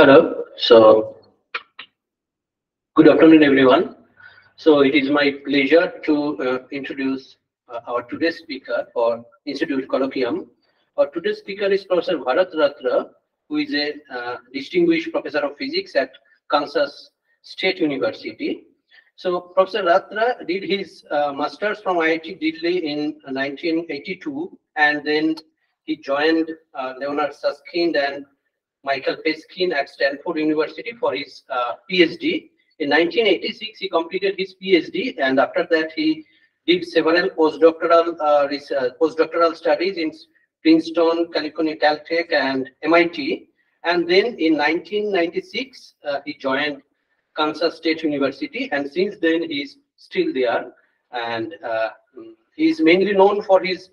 Hello. So, good afternoon, everyone. So, it is my pleasure to uh, introduce uh, our today's speaker for Institute Colloquium. Our today's speaker is Professor Bharat Ratra, who is a uh, distinguished professor of physics at Kansas State University. So, Professor Ratra did his uh, master's from IIT Delhi in 1982, and then he joined uh, Leonard Susskind and Michael Peskin at Stanford University for his uh, PhD. In 1986, he completed his PhD, and after that, he did several postdoctoral uh, research, postdoctoral studies in Princeton, California Caltech, and MIT. And then in 1996, uh, he joined Kansas State University, and since then he's still there. And uh, he's mainly known for his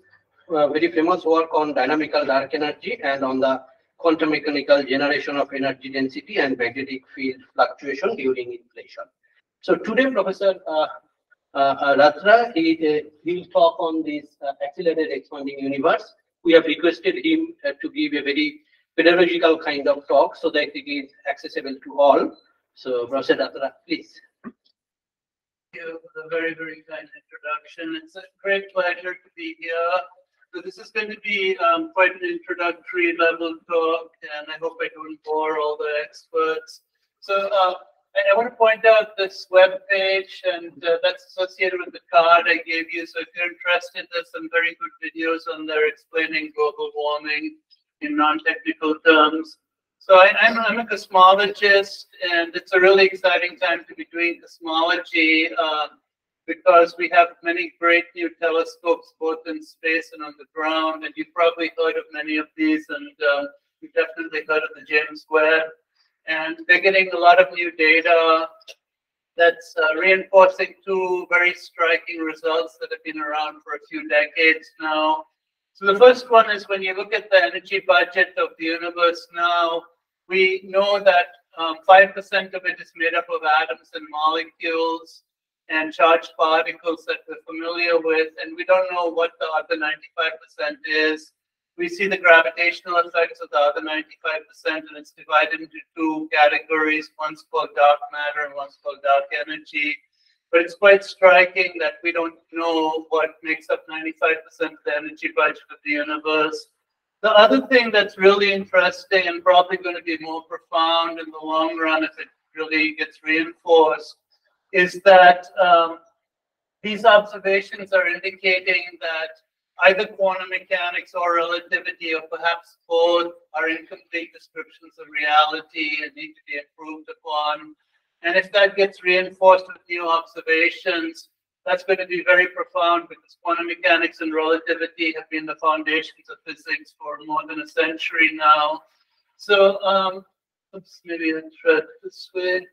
uh, very famous work on dynamical dark energy and on the quantum mechanical generation of energy density and magnetic field fluctuation during inflation. So today, Professor uh, uh, Ratra, he uh, will talk on this uh, accelerated expanding universe. We have requested him uh, to give a very pedagogical kind of talk so that it is accessible to all. So, Professor Ratra, please. Thank you for the very, very kind introduction. It's a great pleasure to be here. So this is going to be um, quite an introductory level talk, and I hope I don't bore all the experts. So uh, I, I, want to point out this web page, and uh, that's associated with the card I gave you. So if you're interested, there's some very good videos on there explaining global warming in non-technical terms. So I, am I'm, I'm a cosmologist, and it's a really exciting time to be doing cosmology. Uh, because we have many great new telescopes both in space and on the ground. And you've probably heard of many of these, and uh, you've definitely heard of the James Webb. And they're getting a lot of new data that's uh, reinforcing two very striking results that have been around for a few decades now. So the first one is when you look at the energy budget of the universe now, we know that 5% um, of it is made up of atoms and molecules and charged particles that we're familiar with, and we don't know what the other 95% is. We see the gravitational effects of the other 95%, and it's divided into two categories. One's called dark matter and one's called dark energy. But it's quite striking that we don't know what makes up 95% of the energy budget of the universe. The other thing that's really interesting and probably going to be more profound in the long run if it really gets reinforced is that um, these observations are indicating that either quantum mechanics or relativity, or perhaps both, are incomplete descriptions of reality and need to be improved upon. And if that gets reinforced with new observations, that's going to be very profound because quantum mechanics and relativity have been the foundations of physics for more than a century now. So, um, oops, maybe I try this way.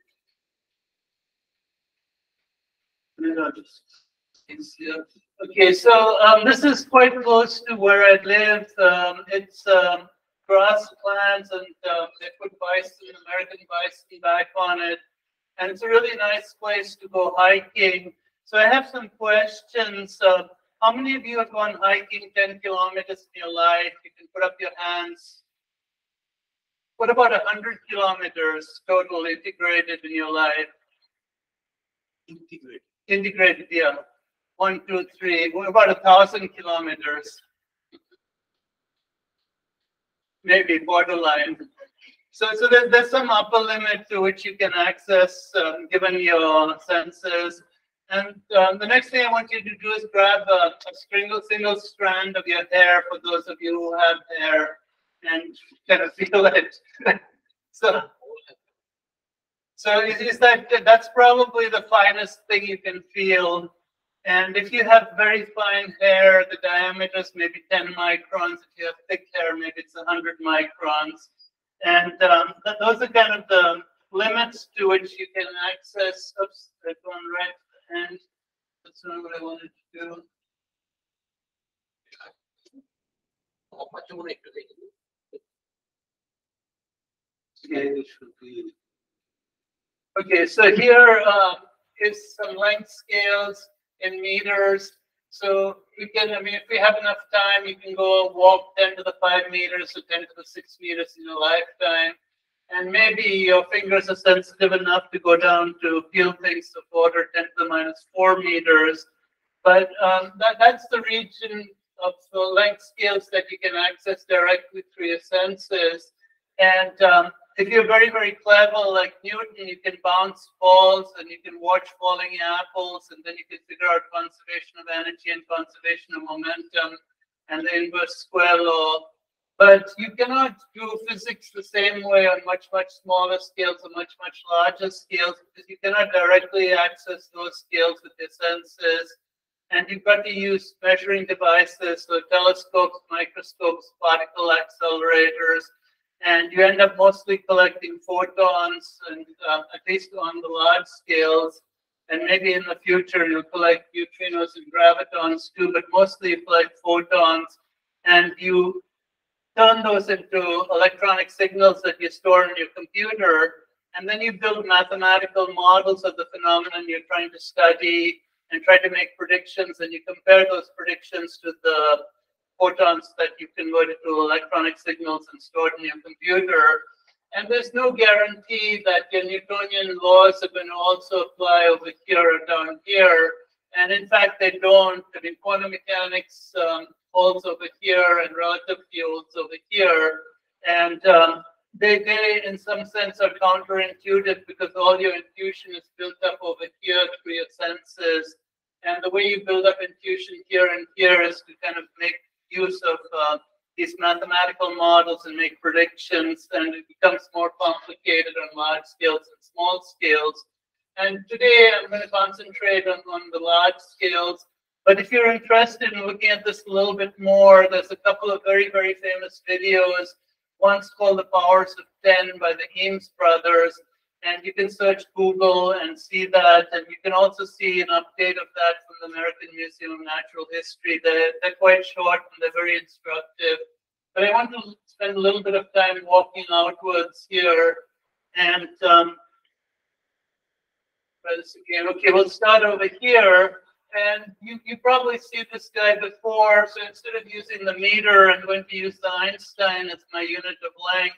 Okay, so um, this is quite close to where I live. Um, it's um, grasslands and um, they put bison, American bison back on it. And it's a really nice place to go hiking. So I have some questions. Uh, how many of you have gone hiking 10 kilometers in your life? You can put up your hands. What about 100 kilometers total integrated in your life? Integrated integrated yeah one two three about a thousand kilometers. Maybe borderline. So so there, there's some upper limit to which you can access um, given your senses. And um, the next thing I want you to do is grab a, a single, single strand of your hair for those of you who have hair and kind of feel it. so so is, is that that's probably the finest thing you can feel. And if you have very fine hair, the diameter is maybe 10 microns. If you have thick hair, maybe it's 100 microns. And um, th those are kind of the limits to which you can access. Oops, that one right hand. That's not what I wanted to do. Okay, this should be. Okay, so here uh, is some length scales in meters. So you can, I mean, if we have enough time, you can go walk 10 to the 5 meters or 10 to the 6 meters in your lifetime. and maybe your fingers are sensitive enough to go down to feel things of order 10 to the minus 4 meters. But um, that, that's the region of the length scales that you can access directly through your senses. And um, if you're very, very clever like Newton, you can bounce balls and you can watch falling apples, and then you can figure out conservation of energy and conservation of momentum and the inverse square law. But you cannot do physics the same way on much, much smaller scales or much, much larger scales because you cannot directly access those scales with your senses. And you've got to use measuring devices, so telescopes, microscopes, particle accelerators, and you end up mostly collecting photons, and uh, at least on the large scales. And maybe in the future you'll collect neutrinos and gravitons too, but mostly you collect photons, and you turn those into electronic signals that you store in your computer, and then you build mathematical models of the phenomenon you're trying to study and try to make predictions, and you compare those predictions to the photons that you converted to electronic signals and stored in your computer. And there's no guarantee that your Newtonian laws are going to also apply over here or down here. And in fact, they don't. I mean, quantum mechanics um, holds over here and relativity fields over here. And um, they, they, in some sense, are counterintuitive because all your intuition is built up over here through your senses. And the way you build up intuition here and here is to kind of make use of uh, these mathematical models and make predictions, and it becomes more complicated on large scales and small scales. And today I'm going to concentrate on, on the large scales. But if you're interested in looking at this a little bit more, there's a couple of very, very famous videos. One's called The Powers of 10 by the Eames brothers, and you can search Google and see that. And you can also see an update of that from the American Museum of Natural History. They're, they're quite short and they're very instructive. But I want to spend a little bit of time walking outwards here. And um, try this again. Okay, we'll start over here. And you, you probably see this guy before. So instead of using the meter, I'm going to use the Einstein as my unit of length.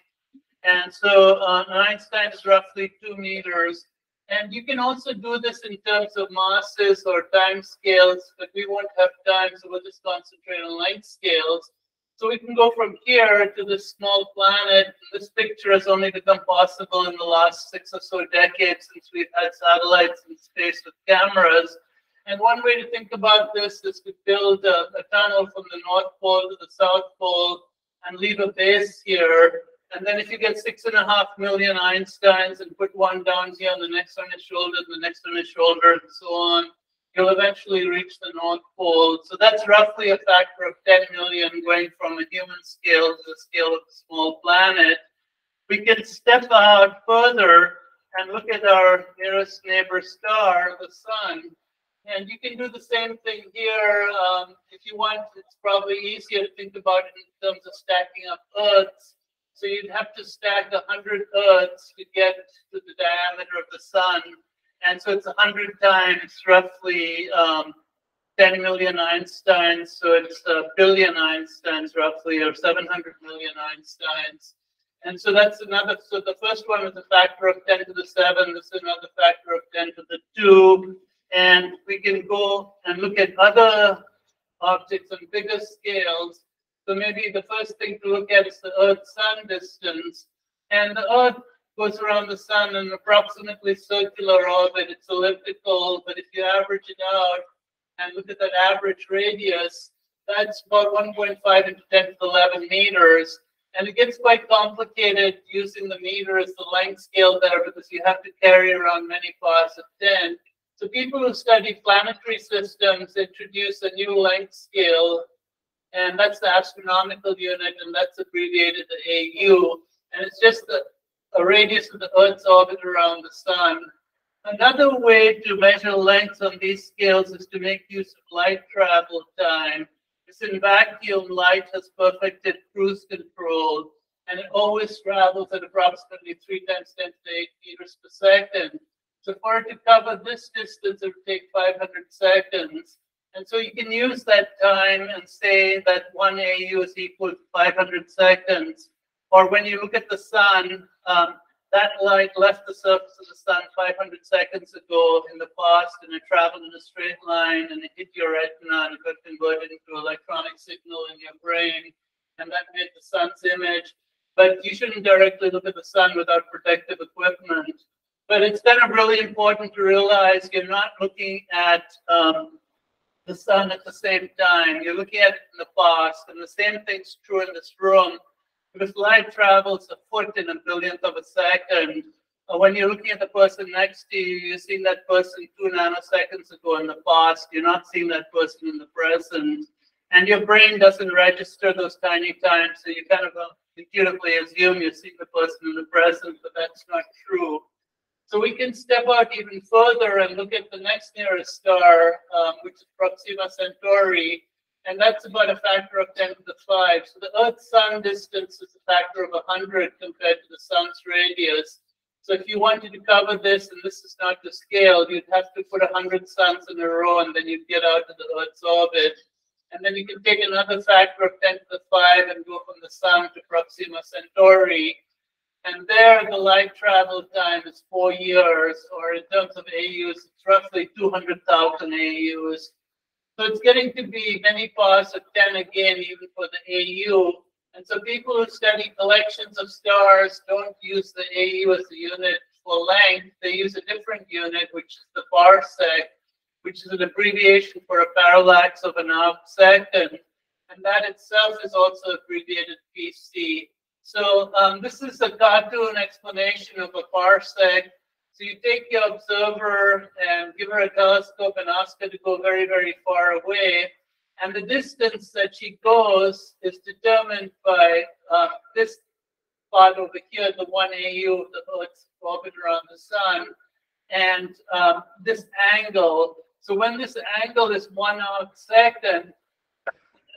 And so uh, Einstein is roughly two meters. And you can also do this in terms of masses or time scales, but we won't have time, so we'll just concentrate on length scales. So we can go from here to this small planet. This picture has only become possible in the last six or so decades since we've had satellites in space with cameras. And one way to think about this is to build a, a tunnel from the North Pole to the South Pole and leave a base here and then if you get six and a half million Einsteins and put one down here and the next on his shoulder the next on his shoulder and so on, you'll eventually reach the North Pole. So that's roughly a factor of 10 million going from a human scale to the scale of a small planet. We can step out further and look at our nearest neighbor star, the sun. And you can do the same thing here. Um, if you want, it's probably easier to think about it in terms of stacking up Earths so you'd have to stack 100 Earths to get to the diameter of the sun. And so it's 100 times roughly um, 10 million Einsteins. So it's a billion Einsteins roughly, or 700 million Einsteins. And so that's another, so the first one was a factor of 10 to the 7. This is another factor of 10 to the 2. And we can go and look at other objects on bigger scales so maybe the first thing to look at is the Earth-Sun distance. And the Earth goes around the Sun in an approximately circular orbit. It's elliptical, but if you average it out and look at that average radius, that's about 1.5 into 10 to the 11 meters. And it gets quite complicated using the meter as the length scale there because you have to carry around many parts of 10. So people who study planetary systems introduce a new length scale and that's the astronomical unit, and that's abbreviated to AU. And it's just the, radius of the Earth's orbit around the sun. Another way to measure lengths on these scales is to make use of light travel time. It's in vacuum, light has perfected cruise control, and it always travels at approximately 3 times 10 to the 8 meters per second. So for it to cover this distance, it would take 500 seconds. And so you can use that time and say that one AU is equal to 500 seconds. Or when you look at the sun, um, that light left the surface of the sun 500 seconds ago in the past and it traveled in a straight line and it hit your retina and it got converted into electronic signal in your brain and that made the sun's image. But you shouldn't directly look at the sun without protective equipment. But it's kind of really important to realize you're not looking at um, the sun at the same time. You're looking at it in the past, and the same thing's true in this room. Because light travels a foot in a billionth of a second, when you're looking at the person next to you, you're seeing that person two nanoseconds ago in the past. You're not seeing that person in the present. And your brain doesn't register those tiny times, so you kind of intuitively assume you're seeing the person in the present, but that's not true. So we can step out even further and look at the next nearest star, um, which is Proxima Centauri, and that's about a factor of 10 to the 5. So the Earth-Sun distance is a factor of 100 compared to the Sun's radius. So if you wanted to cover this, and this is not to scale, you'd have to put 100 suns in a row, and then you'd get out of the Earth's orbit. And then you can take another factor of 10 to the 5 and go from the Sun to Proxima Centauri. And there, the light travel time is four years, or in terms of AUs, it's roughly 200,000 AUs. So it's getting to be many parts of 10 again, even for the AU. And so people who study collections of stars don't use the AU as a unit for length. They use a different unit, which is the parsec, which is an abbreviation for a parallax of an arc second. And that itself is also abbreviated PC. So um, this is a cartoon explanation of a parsec. So you take your observer and give her a telescope and ask her to go very, very far away. And the distance that she goes is determined by uh, this part over here, the 1 AU of the Earth's orbit around the sun, and um, this angle. So when this angle is one arc second,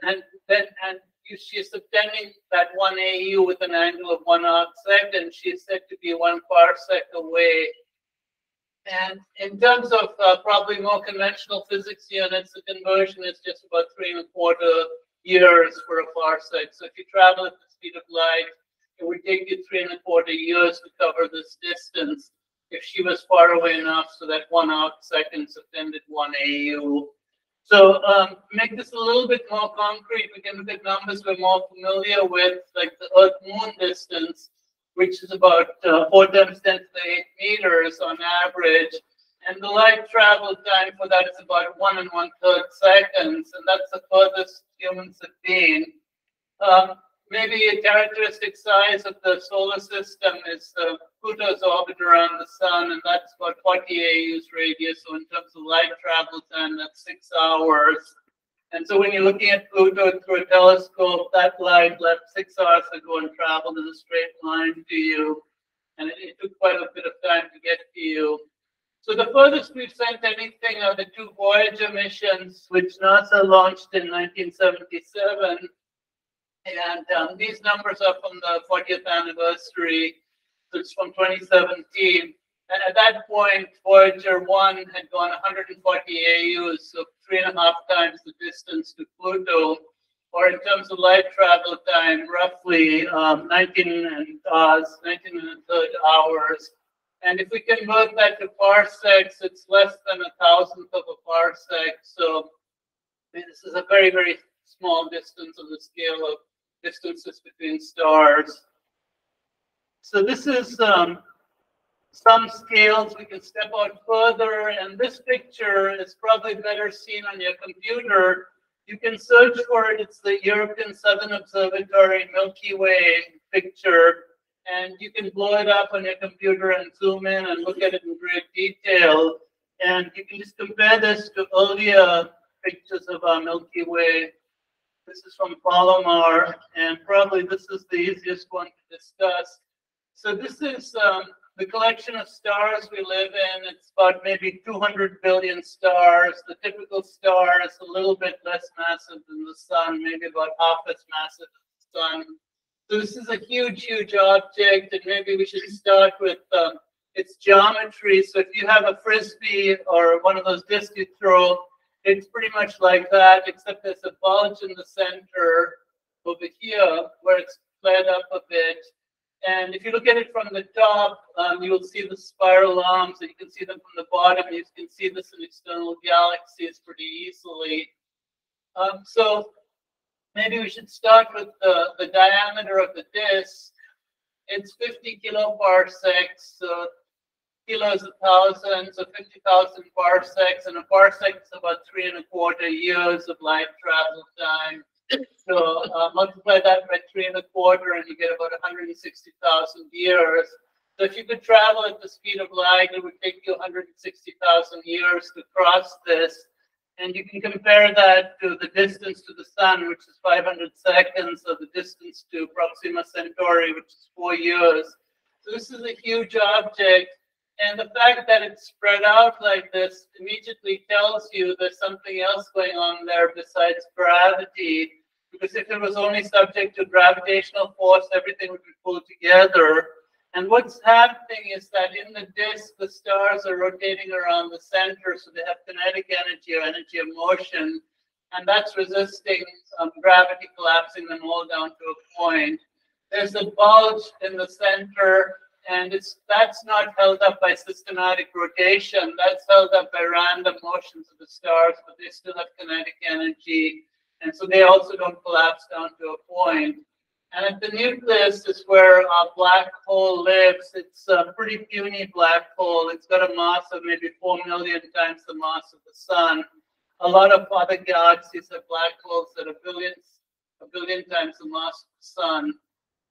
and then and she's subtending that one AU with an angle of one arc second. She's said to be one parsec away. And in terms of uh, probably more conventional physics units, the conversion is just about three and a quarter years for a parsec. So if you travel at the speed of light, it would take you three and a quarter years to cover this distance if she was far away enough so that one arc second subtended one AU. So um, make this a little bit more concrete. We can look at numbers we're more familiar with, like the Earth-Moon distance, which is about uh, 4 times 10 to the 8 meters on average. And the light travel time for that is about one and one third seconds, and that's the furthest humans have been. Um, maybe a characteristic size of the solar system is uh, Pluto's orbit around the sun, and that's about 40 AU's radius. So in terms of light travel time, that's six hours. And so when you're looking at Pluto through a telescope, that light left six hours ago and traveled in a straight line to you. And it, it took quite a bit of time to get to you. So the furthest we've sent anything are the two Voyager missions, which NASA launched in 1977 and um, these numbers are from the 40th anniversary. It's from 2017. And at that point, Voyager 1 had gone 140 AUs, so three and a half times the distance to Pluto, or in terms of light travel time, roughly um, 19 and hours, 19 and a third hours. And if we convert that to parsecs, it's less than a thousandth of a parsec. So I mean, this is a very, very small distance on the scale of distances between stars. So this is um, some scales. We can step out further, and this picture is probably better seen on your computer. You can search for it. It's the European Southern Observatory Milky Way picture, and you can blow it up on your computer and zoom in and look at it in great detail. And you can just compare this to earlier pictures of our Milky Way this is from Palomar, and probably this is the easiest one to discuss. So this is um, the collection of stars we live in. It's about maybe 200 billion stars. The typical star is a little bit less massive than the sun, maybe about half as massive as the sun. So this is a huge, huge object, and maybe we should start with um, its geometry. So if you have a frisbee or one of those discs you throw, it's pretty much like that, except there's a bulge in the center over here where it's flared up a bit. And if you look at it from the top, um, you will see the spiral arms, and you can see them from the bottom. You can see this in external galaxies pretty easily. Um, so maybe we should start with the, the diameter of the disk. It's 50 kiloparsecs, so kilos a thousand, so 50,000 parsecs, and a parsec is about three and a quarter years of light travel time. So uh, multiply that by three and a quarter, and you get about 160,000 years. So if you could travel at the speed of light, it would take you 160,000 years to cross this. And you can compare that to the distance to the sun, which is 500 seconds, or the distance to Proxima Centauri, which is four years. So this is a huge object. And the fact that it's spread out like this immediately tells you there's something else going on there besides gravity. Because if it was only subject to gravitational force, everything would be pulled together. And what's happening is that in the disk, the stars are rotating around the center, so they have kinetic energy or energy of motion, and that's resisting um, gravity collapsing them all down to a point. There's a bulge in the center, and it's that's not held up by systematic rotation. That's held up by random motions of the stars, but they still have kinetic energy, and so they also don't collapse down to a point. And at the nucleus is where a black hole lives. It's a pretty puny black hole. It's got a mass of maybe 4 million times the mass of the sun. A lot of other galaxies have black holes that are billions, a billion times the mass of the sun.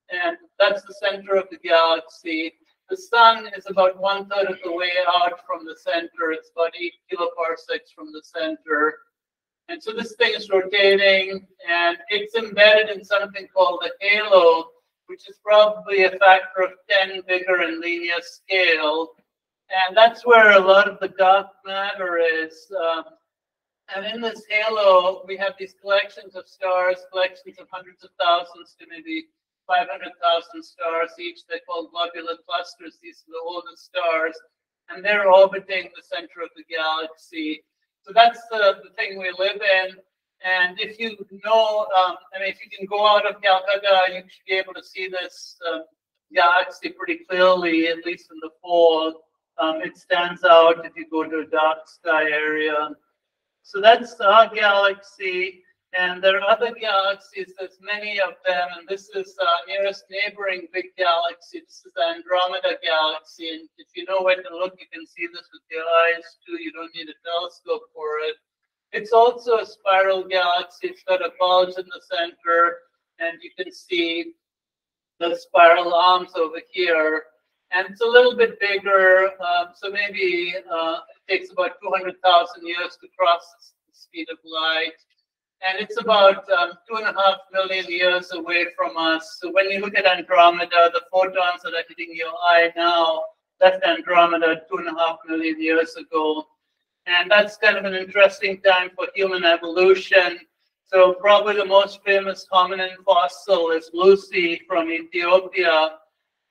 And that's the center of the galaxy. The sun is about one third of the way out from the center. It's about eight kiloparsecs from the center. And so this thing is rotating and it's embedded in something called the halo, which is probably a factor of 10 bigger in linear scale. And that's where a lot of the dark matter is. Um, and in this halo, we have these collections of stars, collections of hundreds of thousands to maybe 500,000 stars each. They're called globular clusters. These are the oldest stars. And they're orbiting the center of the galaxy. So that's the, the thing we live in. And if you know, um, I mean, if you can go out of Calcutta, you should be able to see this uh, galaxy pretty clearly, at least in the fall. Um, it stands out if you go to a dark sky area. So that's our galaxy. And there are other galaxies, there's many of them, and this is uh, nearest neighboring big galaxy. This is the Andromeda galaxy, and if you know where to look, you can see this with your eyes too. You don't need a telescope for it. It's also a spiral galaxy. It's got a bulge in the center, and you can see the spiral arms over here. And it's a little bit bigger, um, so maybe uh, it takes about 200,000 years to cross the speed of light and it's about um, two and a half million years away from us. So when you look at Andromeda, the photons that are hitting your eye now, that's Andromeda two and a half million years ago. And that's kind of an interesting time for human evolution. So probably the most famous hominin fossil is Lucy from Ethiopia.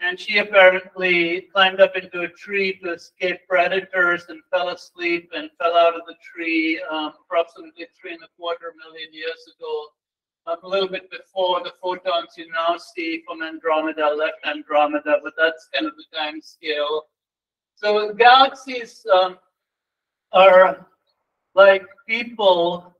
And she apparently climbed up into a tree to escape predators and fell asleep and fell out of the tree um, approximately three and a quarter million years ago, um, a little bit before the photons you now see from Andromeda left Andromeda, but that's kind of the time scale. So galaxies um, are like people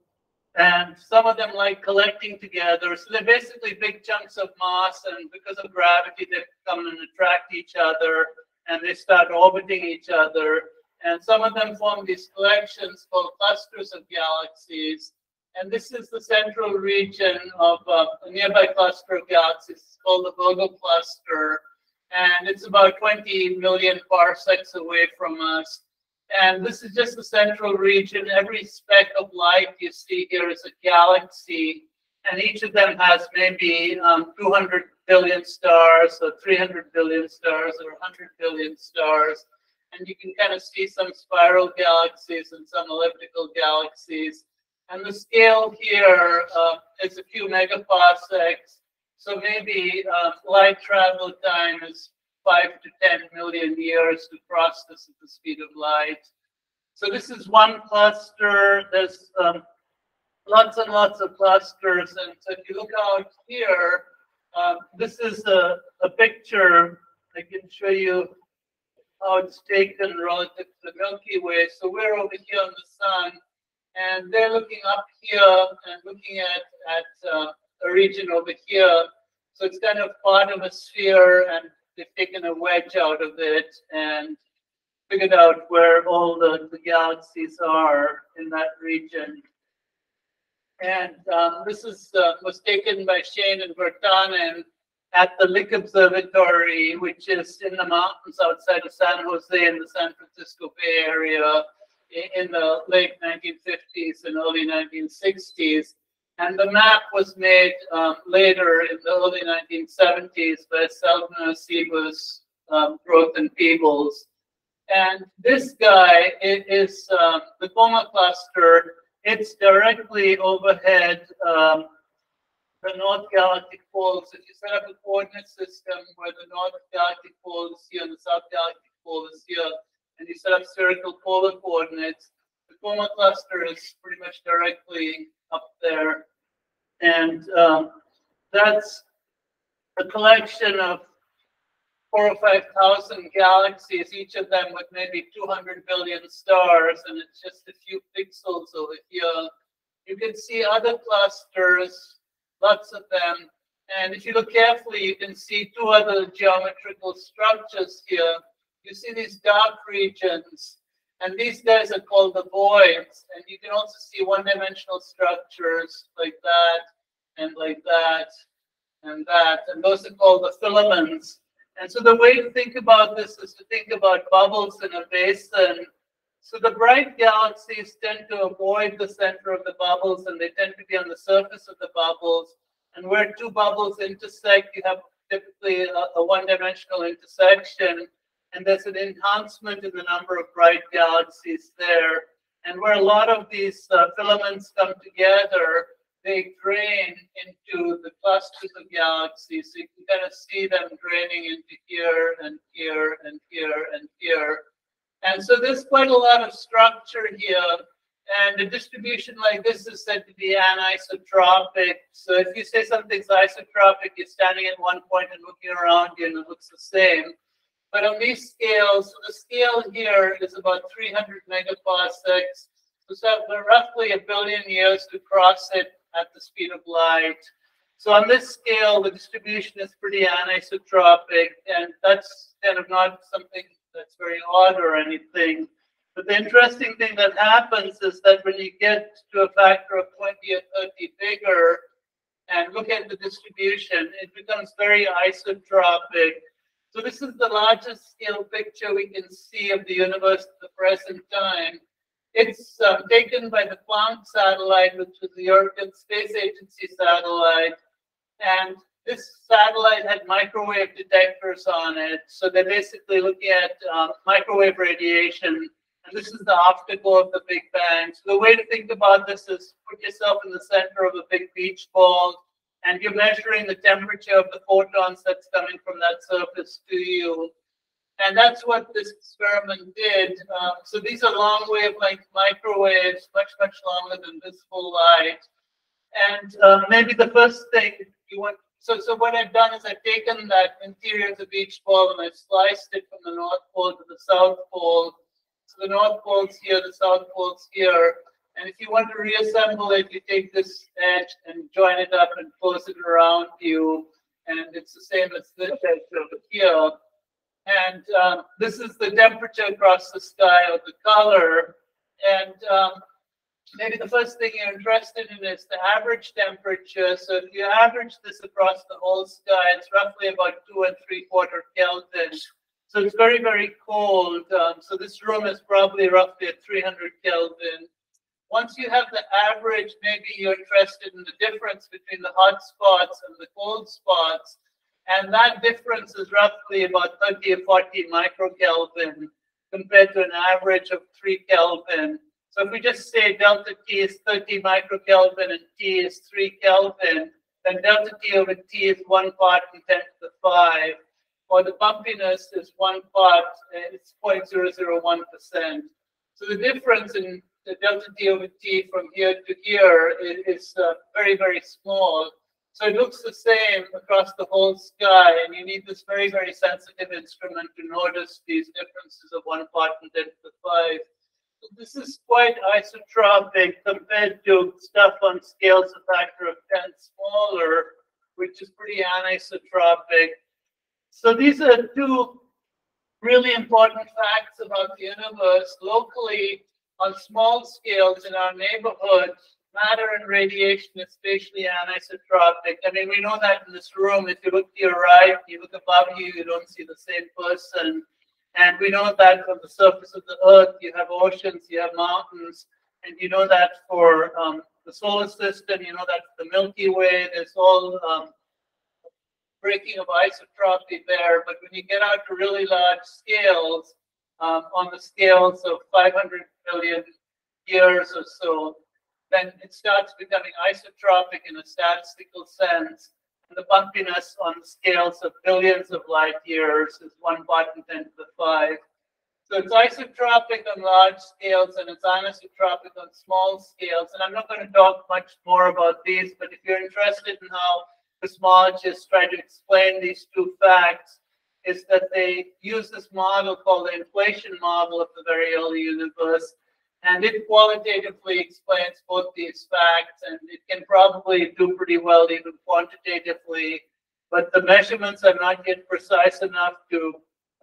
and some of them like collecting together. So they're basically big chunks of mass, and because of gravity, they come and attract each other, and they start orbiting each other. And some of them form these collections called clusters of galaxies. And this is the central region of uh, a nearby cluster of galaxies it's called the Virgo cluster. And it's about 20 million parsecs away from us. And this is just the central region. Every speck of light you see here is a galaxy, and each of them has maybe um, 200 billion stars, or 300 billion stars, or 100 billion stars. And you can kind of see some spiral galaxies and some elliptical galaxies. And the scale here uh, is a few megaparsecs. So maybe uh, light travel time is five to 10 million years to cross this at the speed of light. So this is one cluster. There's um, lots and lots of clusters. And so if you look out here, Um, this is a, a picture I can show you how it's taken relative to the Milky Way. So we're over here on the sun, and they're looking up here and looking at at uh, a region over here. So it's kind of part of a sphere, and they've taken a wedge out of it and figured out where all the, the galaxies are in that region. And um, this is uh, was taken by Shane and Wirtanen at the Lick Observatory, which is in the mountains outside of San Jose in the San Francisco Bay Area in the late 1950s and early 1960s. And the map was made um, later in the early 1970s by Seldner, Siebers, um, Groth, and Peebles. And this guy is um, the Coma cluster. It's directly overhead um, the North Galactic Pole. So if you set up a coordinate system where the North Galactic Pole is here and the South Galactic Pole is here, and you set up spherical polar coordinates, the cluster is pretty much directly up there. And um, that's a collection of four or 5,000 galaxies, each of them with maybe 200 billion stars, and it's just a few pixels over here. You can see other clusters, lots of them. And if you look carefully, you can see two other geometrical structures here. You see these dark regions, and these guys are called the voids. And you can also see one-dimensional structures like that, and like that, and that. And those are called the filaments. And so the way to think about this is to think about bubbles in a basin. So the bright galaxies tend to avoid the center of the bubbles and they tend to be on the surface of the bubbles. And where two bubbles intersect, you have typically a, a one-dimensional intersection. And there's an enhancement in the number of bright galaxies there. And where a lot of these uh, filaments come together, they drain into the clusters of galaxies. So you can kind of see them draining into here and here and here and here. And so there's quite a lot of structure here. And a distribution like this is said to be anisotropic. So if you say something's isotropic, you're standing at one point and looking around you and it looks the same. But on these scales, so the scale here is about 300 megaparsecs. So roughly a billion years to cross it at the speed of light. So on this scale, the distribution is pretty anisotropic, and that's kind of not something that's very odd or anything. But the interesting thing that happens is that when you get to a factor of 20 or 30 bigger and look at the distribution, it becomes very isotropic. So this is the largest scale picture we can see of the universe at the present time. It's um, taken by the Planck satellite, which is the European Space Agency satellite. And this satellite had microwave detectors on it. So they're basically looking at um, microwave radiation. And this is the afterglow of the Big Bang. So the way to think about this is put yourself in the center of a big beach ball and you're measuring the temperature of the photons that's coming from that surface to you. And that's what this experiment did. Um, so these are long wavelength microwaves, much, much longer than visible light. And um, maybe the first thing you want, so, so what I've done is I've taken that interior of the beach ball and I've sliced it from the North Pole to the South Pole. So the North Pole's here, the South Pole's here. And if you want to reassemble it, you take this edge and join it up and close it around you. And it's the same as this edge over here. And um, this is the temperature across the sky or the color. And um, maybe the first thing you're interested in is the average temperature. So if you average this across the whole sky, it's roughly about two and three quarter Kelvin. So it's very, very cold. Um, so this room is probably roughly at 300 Kelvin. Once you have the average, maybe you're interested in the difference between the hot spots and the cold spots. And that difference is roughly about 30 or 40 microkelvin compared to an average of 3 Kelvin. So if we just say delta T is 30 microkelvin and T is 3 Kelvin, then delta T over T is 1 part in 10 to the 5, or the bumpiness is 1 part, eh, it's 0.001%. So the difference in the delta T over T from here to here is, uh, very, very small. So it looks the same across the whole sky, and you need this very, very sensitive instrument to notice these differences of one part and ten to the five. So this is quite isotropic compared to stuff on scales a factor of 10 smaller, which is pretty anisotropic. So these are two really important facts about the universe. Locally, on small scales in our neighborhood, matter and radiation is spatially anisotropic. I mean, we know that in this room. If you look to your right, you look above you, you don't see the same person. And we know that from the surface of the Earth, you have oceans, you have mountains, and you know that for um, the solar system, you know that the Milky Way, there's all um, breaking of isotropy there. But when you get out to really large scales, um, on the scales of 500 million years or so, then it starts becoming isotropic in a statistical sense. And the bumpiness on the scales of billions of light years is one part in 10 to the 5. So it's isotropic on large scales and it's anisotropic on small scales. And I'm not going to talk much more about these, but if you're interested in how cosmologists try to explain these two facts, is that they use this model called the inflation model of the very early universe and it qualitatively explains both these facts, and it can probably do pretty well even quantitatively, but the measurements are not yet precise enough to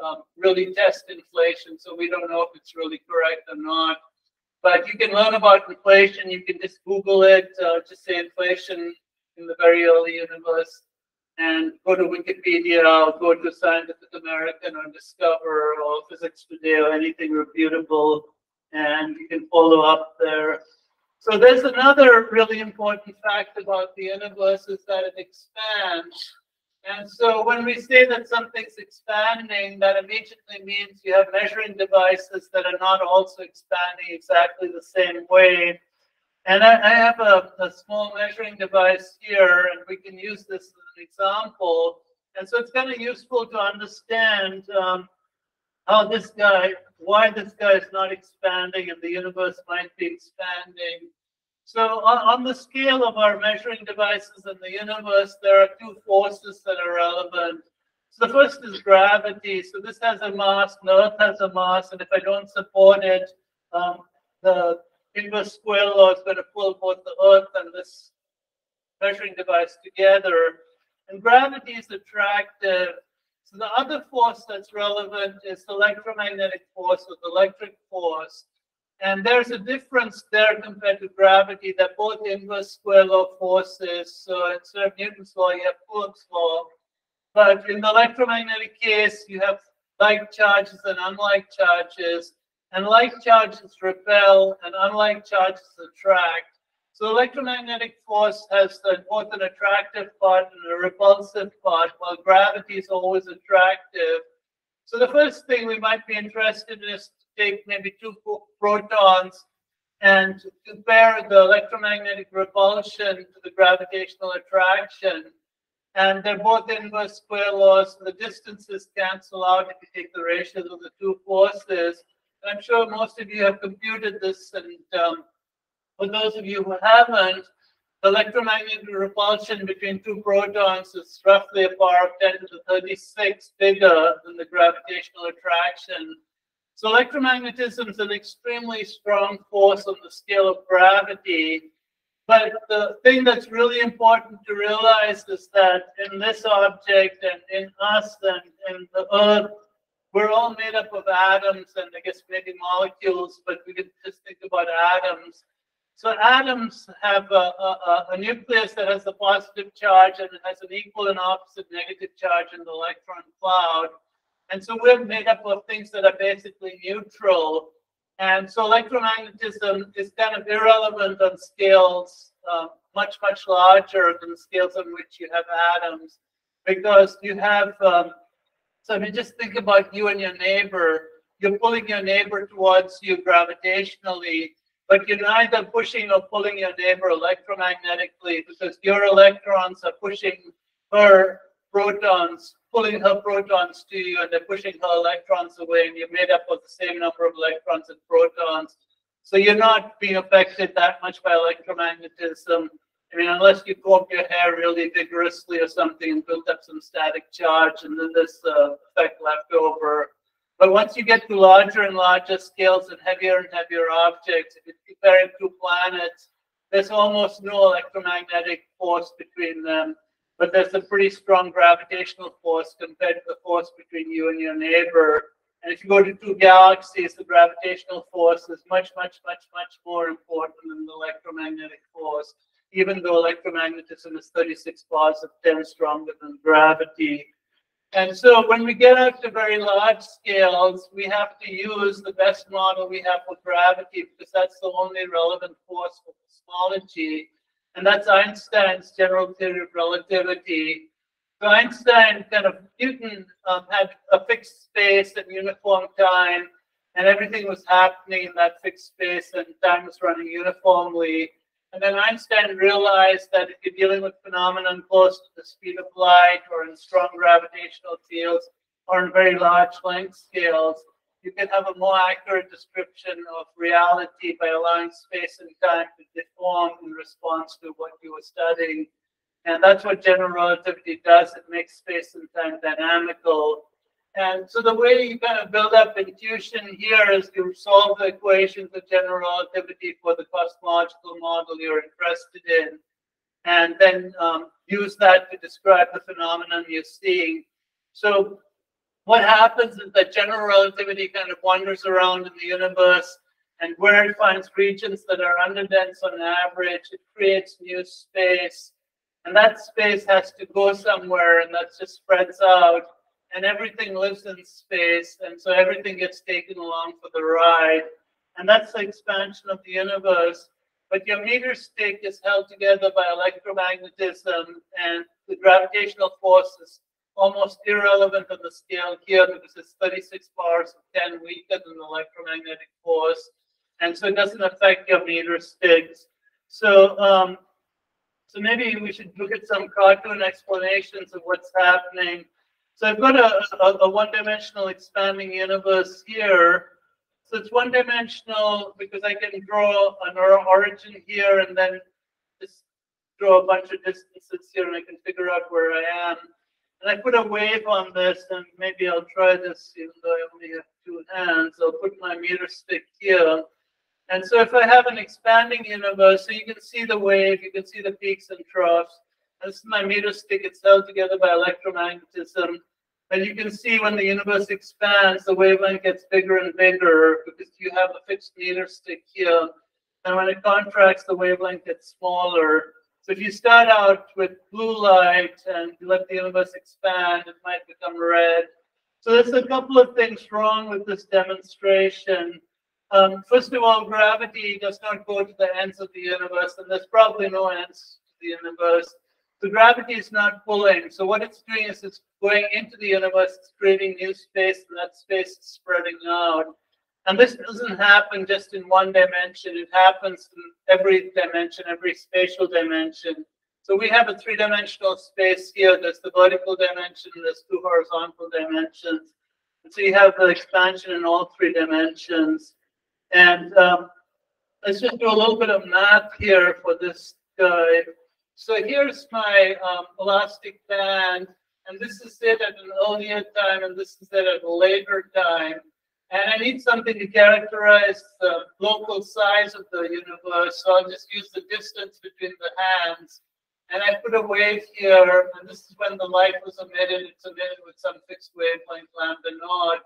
um, really test inflation, so we don't know if it's really correct or not. But you can learn about inflation. You can just Google it, uh, just say inflation in the very early universe, and go to Wikipedia or go to Scientific American or Discover or Physics Today or anything reputable and you can follow up there. So there's another really important fact about the universe is that it expands. And so when we say that something's expanding, that immediately means you have measuring devices that are not also expanding exactly the same way. And I, I have a, a, small measuring device here, and we can use this as an example. And so it's kind of useful to understand um, how this guy, why this guy is not expanding and the universe might be expanding. So on, on, the scale of our measuring devices in the universe, there are two forces that are relevant. So the first is gravity. So this has a mass, and Earth has a mass, and if I don't support it, um, the inverse square law is going to pull both the Earth and this measuring device together. And gravity is attractive so the other force that's relevant is the electromagnetic force or the electric force. And there's a difference there compared to gravity that both inverse square law forces. So instead of Newton's law, you have Coulomb's law. But in the electromagnetic case, you have like charges and unlike charges. And like charges repel and unlike charges attract. So electromagnetic force has both an attractive part and a repulsive part, while gravity is always attractive. So the first thing we might be interested in is to take maybe two protons and compare the electromagnetic repulsion to the gravitational attraction. And they're both inverse square laws. So the distances cancel out if you take the ratios of the two forces. I'm sure most of you have computed this and um, for those of you who haven't, the electromagnetic repulsion between two protons is roughly a power of 10 to the 36 bigger than the gravitational attraction. So electromagnetism is an extremely strong force on the scale of gravity. But the thing that's really important to realize is that in this object and in us and in the Earth, we're all made up of atoms and I guess maybe molecules, but we can just think about atoms. So atoms have a, a, a, nucleus that has a positive charge and it has an equal and opposite negative charge in the electron cloud. And so we're made up of things that are basically neutral. And so electromagnetism is kind of irrelevant on scales uh, much, much larger than scales on which you have atoms because you have, um, so I mean, just think about you and your neighbor. You're pulling your neighbor towards you gravitationally but you're neither pushing or pulling your neighbor electromagnetically because your electrons are pushing her protons, pulling her protons to you, and they're pushing her electrons away, and you're made up of the same number of electrons and protons. So you're not being affected that much by electromagnetism. I mean, unless you comb your hair really vigorously or something and build up some static charge, and then this uh, effect left over. But once you get to larger and larger scales and heavier and heavier objects, if you compare two planets, there's almost no electromagnetic force between them, but there's a pretty strong gravitational force compared to the force between you and your neighbor. And if you go to two galaxies, the gravitational force is much, much, much, much more important than the electromagnetic force, even though electromagnetism is 36 bars of 10 stronger than gravity. And so when we get out to very large scales, we have to use the best model we have for gravity because that's the only relevant force for cosmology. And that's Einstein's general theory of relativity. So Einstein kind of, Newton um, had a fixed space and uniform time, and everything was happening in that fixed space and time was running uniformly. And then Einstein realized that if you're dealing with phenomena close to the speed of light or in strong gravitational fields or in very large length scales, you can have a more accurate description of reality by allowing space and time to deform in response to what you were studying. And that's what general relativity does. It makes space and time dynamical. And so the way you kind of build up intuition here is you solve the equations of general relativity for the cosmological model you're interested in, and then um, use that to describe the phenomenon you're seeing. So what happens is that general relativity kind of wanders around in the universe, and where it finds regions that are underdense on average, it creates new space and that space has to go somewhere, and that just spreads out. And everything lives in space, and so everything gets taken along for the ride. And that's the expansion of the universe. But your meter stick is held together by electromagnetism, and the gravitational force is almost irrelevant on the scale here because it's 36 powers of 10 weaker than the electromagnetic force. And so it doesn't affect your meter sticks. So um, so maybe we should look at some cartoon explanations of what's happening. So I've got a, a, a one-dimensional expanding universe here. So it's one-dimensional because I can draw an origin here and then just draw a bunch of distances here and I can figure out where I am. And I put a wave on this and maybe I'll try this even though I only have two hands. I'll put my meter stick here and so if I have an expanding universe, so you can see the wave, you can see the peaks and troughs. This is my meter stick. It's held together by electromagnetism. And you can see when the universe expands, the wavelength gets bigger and bigger because you have a fixed meter stick here. And when it contracts, the wavelength gets smaller. So if you start out with blue light and you let the universe expand, it might become red. So there's a couple of things wrong with this demonstration. Um, first of all, gravity does not go to the ends of the universe, and there's probably no ends to the universe. So gravity is not pulling. So what it's doing is it's going into the universe, it's creating new space, and that space is spreading out. And this doesn't happen just in one dimension. It happens in every dimension, every spatial dimension. So we have a three-dimensional space here. There's the vertical dimension, there's two horizontal dimensions. And so you have the expansion in all three dimensions. And um, let's just do a little bit of math here for this guy. So here's my um, elastic band, and this is it at an earlier time, and this is it at a later time. And I need something to characterize the local size of the universe, so I'll just use the distance between the hands. And I put a wave here, and this is when the light was emitted. It's emitted with some fixed wavelength lambda naught.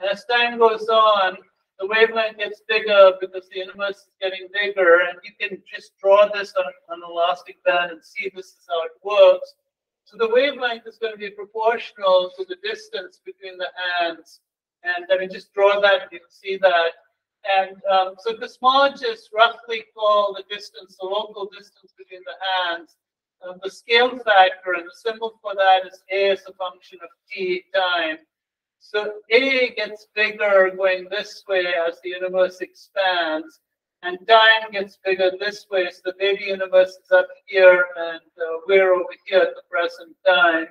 And as time goes on, the wavelength gets bigger because the universe is getting bigger, and you can just draw this on, an elastic band and see this is how it works. So the wavelength is going to be proportional to the distance between the hands. And I mean, just draw that, you can see that. And um, so cosmologists roughly call the distance, the local distance between the hands, uh, the scale factor, and the symbol for that is A as a function of t time. So A gets bigger going this way as the universe expands, and time gets bigger this way. So the baby universe is up here, and uh, we're over here at the present time.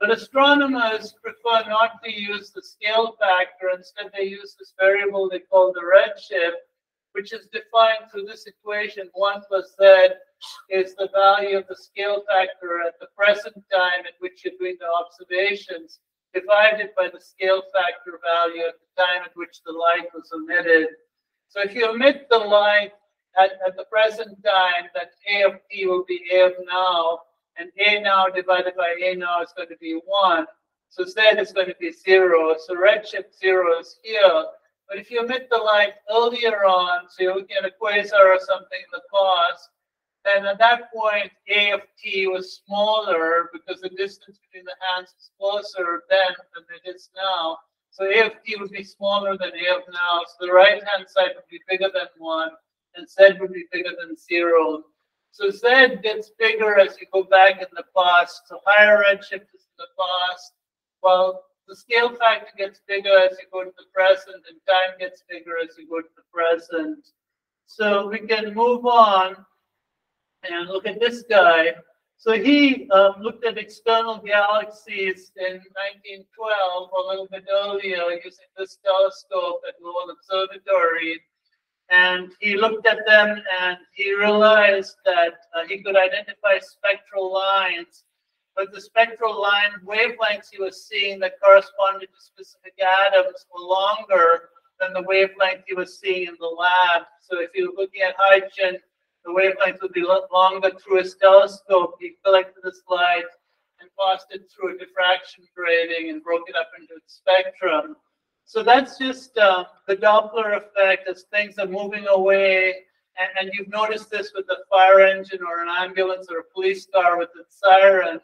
But astronomers prefer not to use the scale factor. Instead, they use this variable they call the redshift. which is defined through this equation, 1 plus z is the value of the scale factor at the present time at which you're doing the observations, divided by the scale factor value at the time at which the light was emitted. So if you emit the light at, at the present time, that A of t will be A of now, and A now divided by A now is going to be 1. So Z is going to be 0. So redshift 0 is here. But if you emit the light earlier on, so you get a quasar or something in the past, then at that point, A of t was smaller because the distance between the hands is closer then than it is now. So A of t would be smaller than A of now. So the right-hand side would be bigger than 1, and Z would be bigger than 0. So Z gets bigger as you go back in the past. So higher redshift is in the past, while the scale factor gets bigger as you go to the present and time gets bigger as you go to the present. So we can move on and look at this guy. So he um, looked at external galaxies in 1912, a little bit earlier, using this telescope at Lowell Observatory. And he looked at them and he realized that uh, he could identify spectral lines but the spectral line wavelengths he was seeing that corresponded to specific atoms were longer than the wavelength he was seeing in the lab. So if you're looking at hydrogen, the wavelength would be longer through his telescope. He collected this light and passed it through a diffraction grating and broke it up into its spectrum. So that's just uh, the Doppler effect as things are moving away. And, and you've noticed this with a fire engine or an ambulance or a police car with its siren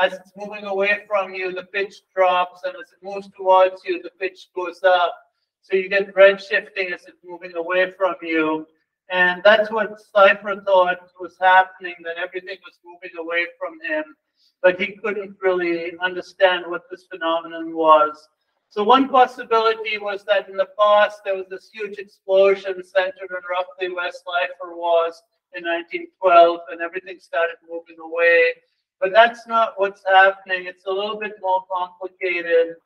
as it's moving away from you, the pitch drops, and as it moves towards you, the pitch goes up. So you get red shifting as it's moving away from you. And that's what Slipher thought was happening, that everything was moving away from him. But he couldn't really understand what this phenomenon was. So one possibility was that in the past there was this huge explosion centered on roughly where Slipher was in 1912, and everything started moving away. But that's not what's happening. It's a little bit more complicated.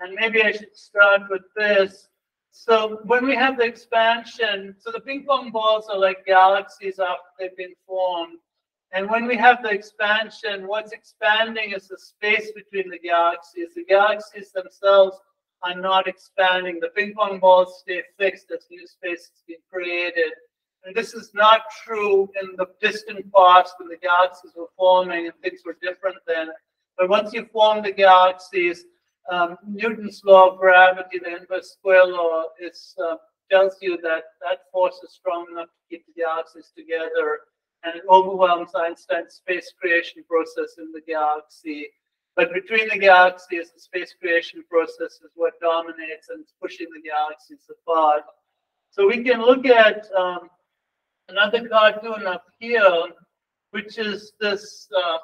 And maybe I should start with this. So when we have the expansion, so the ping pong balls are like galaxies after they've been formed. And when we have the expansion, what's expanding is the space between the galaxies. The galaxies themselves are not expanding. The ping pong balls stay fixed as new space is being created. And this is not true in the distant past when the galaxies were forming and things were different then. But once you form the galaxies, um, Newton's law of gravity, the inverse square law, is, uh, tells you that that force is strong enough to keep the galaxies together, and it overwhelms Einstein's space creation process in the galaxy. But between the galaxies, the space creation process is what dominates and is pushing the galaxies apart. So we can look at um, another cartoon up here, which is this uh,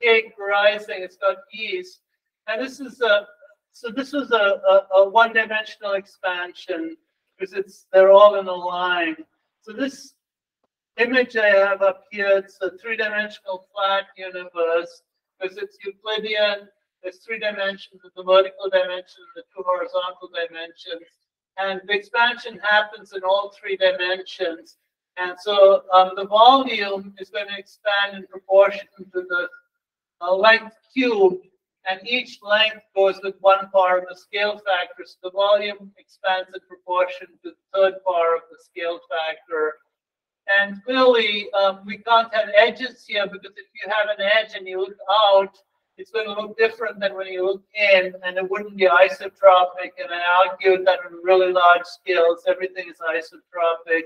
cake rising. It's got east, and this is a so this was a, a, a one-dimensional expansion because it's they're all in a line. So this image I have up here, it's a three-dimensional flat universe because it's Euclidean. There's three dimensions, the vertical dimension, the two horizontal dimensions. And the expansion happens in all three dimensions. And so um, the volume is going to expand in proportion to the uh, length cubed, and each length goes with one part of the scale factor. So the volume expands in proportion to the third part of the scale factor. And clearly, um, we can't have edges here because if you have an edge and you look out, it's going to look different than when you look in, and it wouldn't be isotropic. And I argued that on really large scales, everything is isotropic.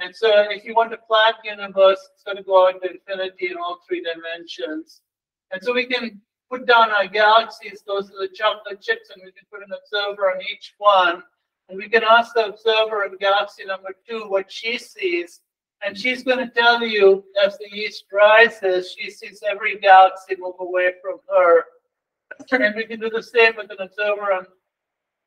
And so if you want a flat universe, it's going to go out to infinity in all three dimensions. And so we can put down our galaxies, those are the chocolate chips, and we can put an observer on each one. And we can ask the observer in galaxy number two what she sees. And she's going to tell you as the east rises, she sees every galaxy move away from her. And we can do the same with an observer on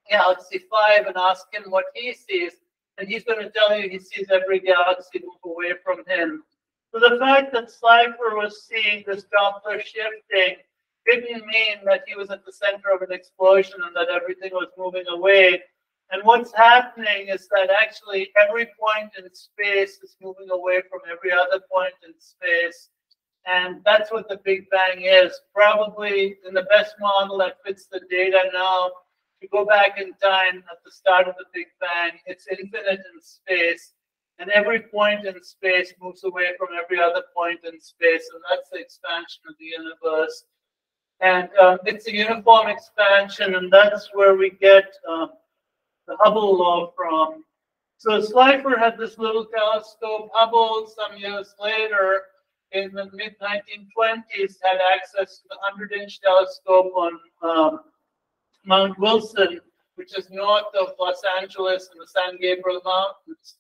galaxy five and ask him what he sees and he's going to tell you he sees every galaxy move away from him. So the fact that Slipher was seeing this Doppler shifting didn't mean that he was at the center of an explosion and that everything was moving away. And what's happening is that actually every point in space is moving away from every other point in space. And that's what the Big Bang is. Probably in the best model that fits the data now, you go back in time at the start of the Big Bang, it's infinite in space. And every point in space moves away from every other point in space. And that's the expansion of the universe. And um, it's a uniform expansion, and that's where we get um, the Hubble law from. So Slipher had this little telescope. Hubble, some years later, in the mid 1920s, had access to the 100 inch telescope on um, Mount Wilson, which is north of Los Angeles in the San Gabriel Mountains.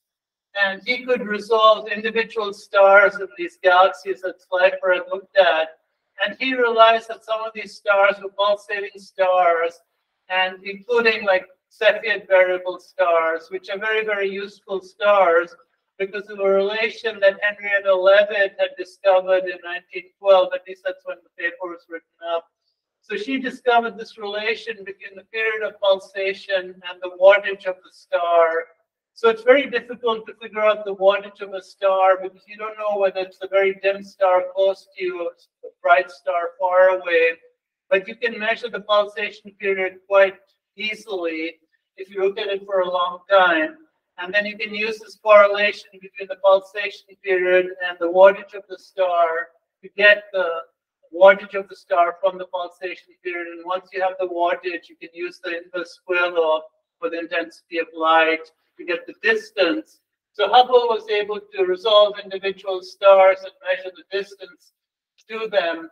And he could resolve individual stars in these galaxies that Slipher had looked at. And he realized that some of these stars were pulsating stars, and including like Cepheid variable stars, which are very, very useful stars because of a relation that Henrietta Leavitt had discovered in 1912. At least that's when the paper was written up. So she discovered this relation between the period of pulsation and the wattage of the star. So it's very difficult to figure out the wattage of a star because you don't know whether it's a very dim star close to you or a bright star far away. But you can measure the pulsation period quite easily if you look at it for a long time. And then you can use this correlation between the pulsation period and the wattage of the star to get the wattage of the star from the pulsation period. And once you have the wattage, you can use the inverse square law for the intensity of light to get the distance. So Hubble was able to resolve individual stars and measure the distance to them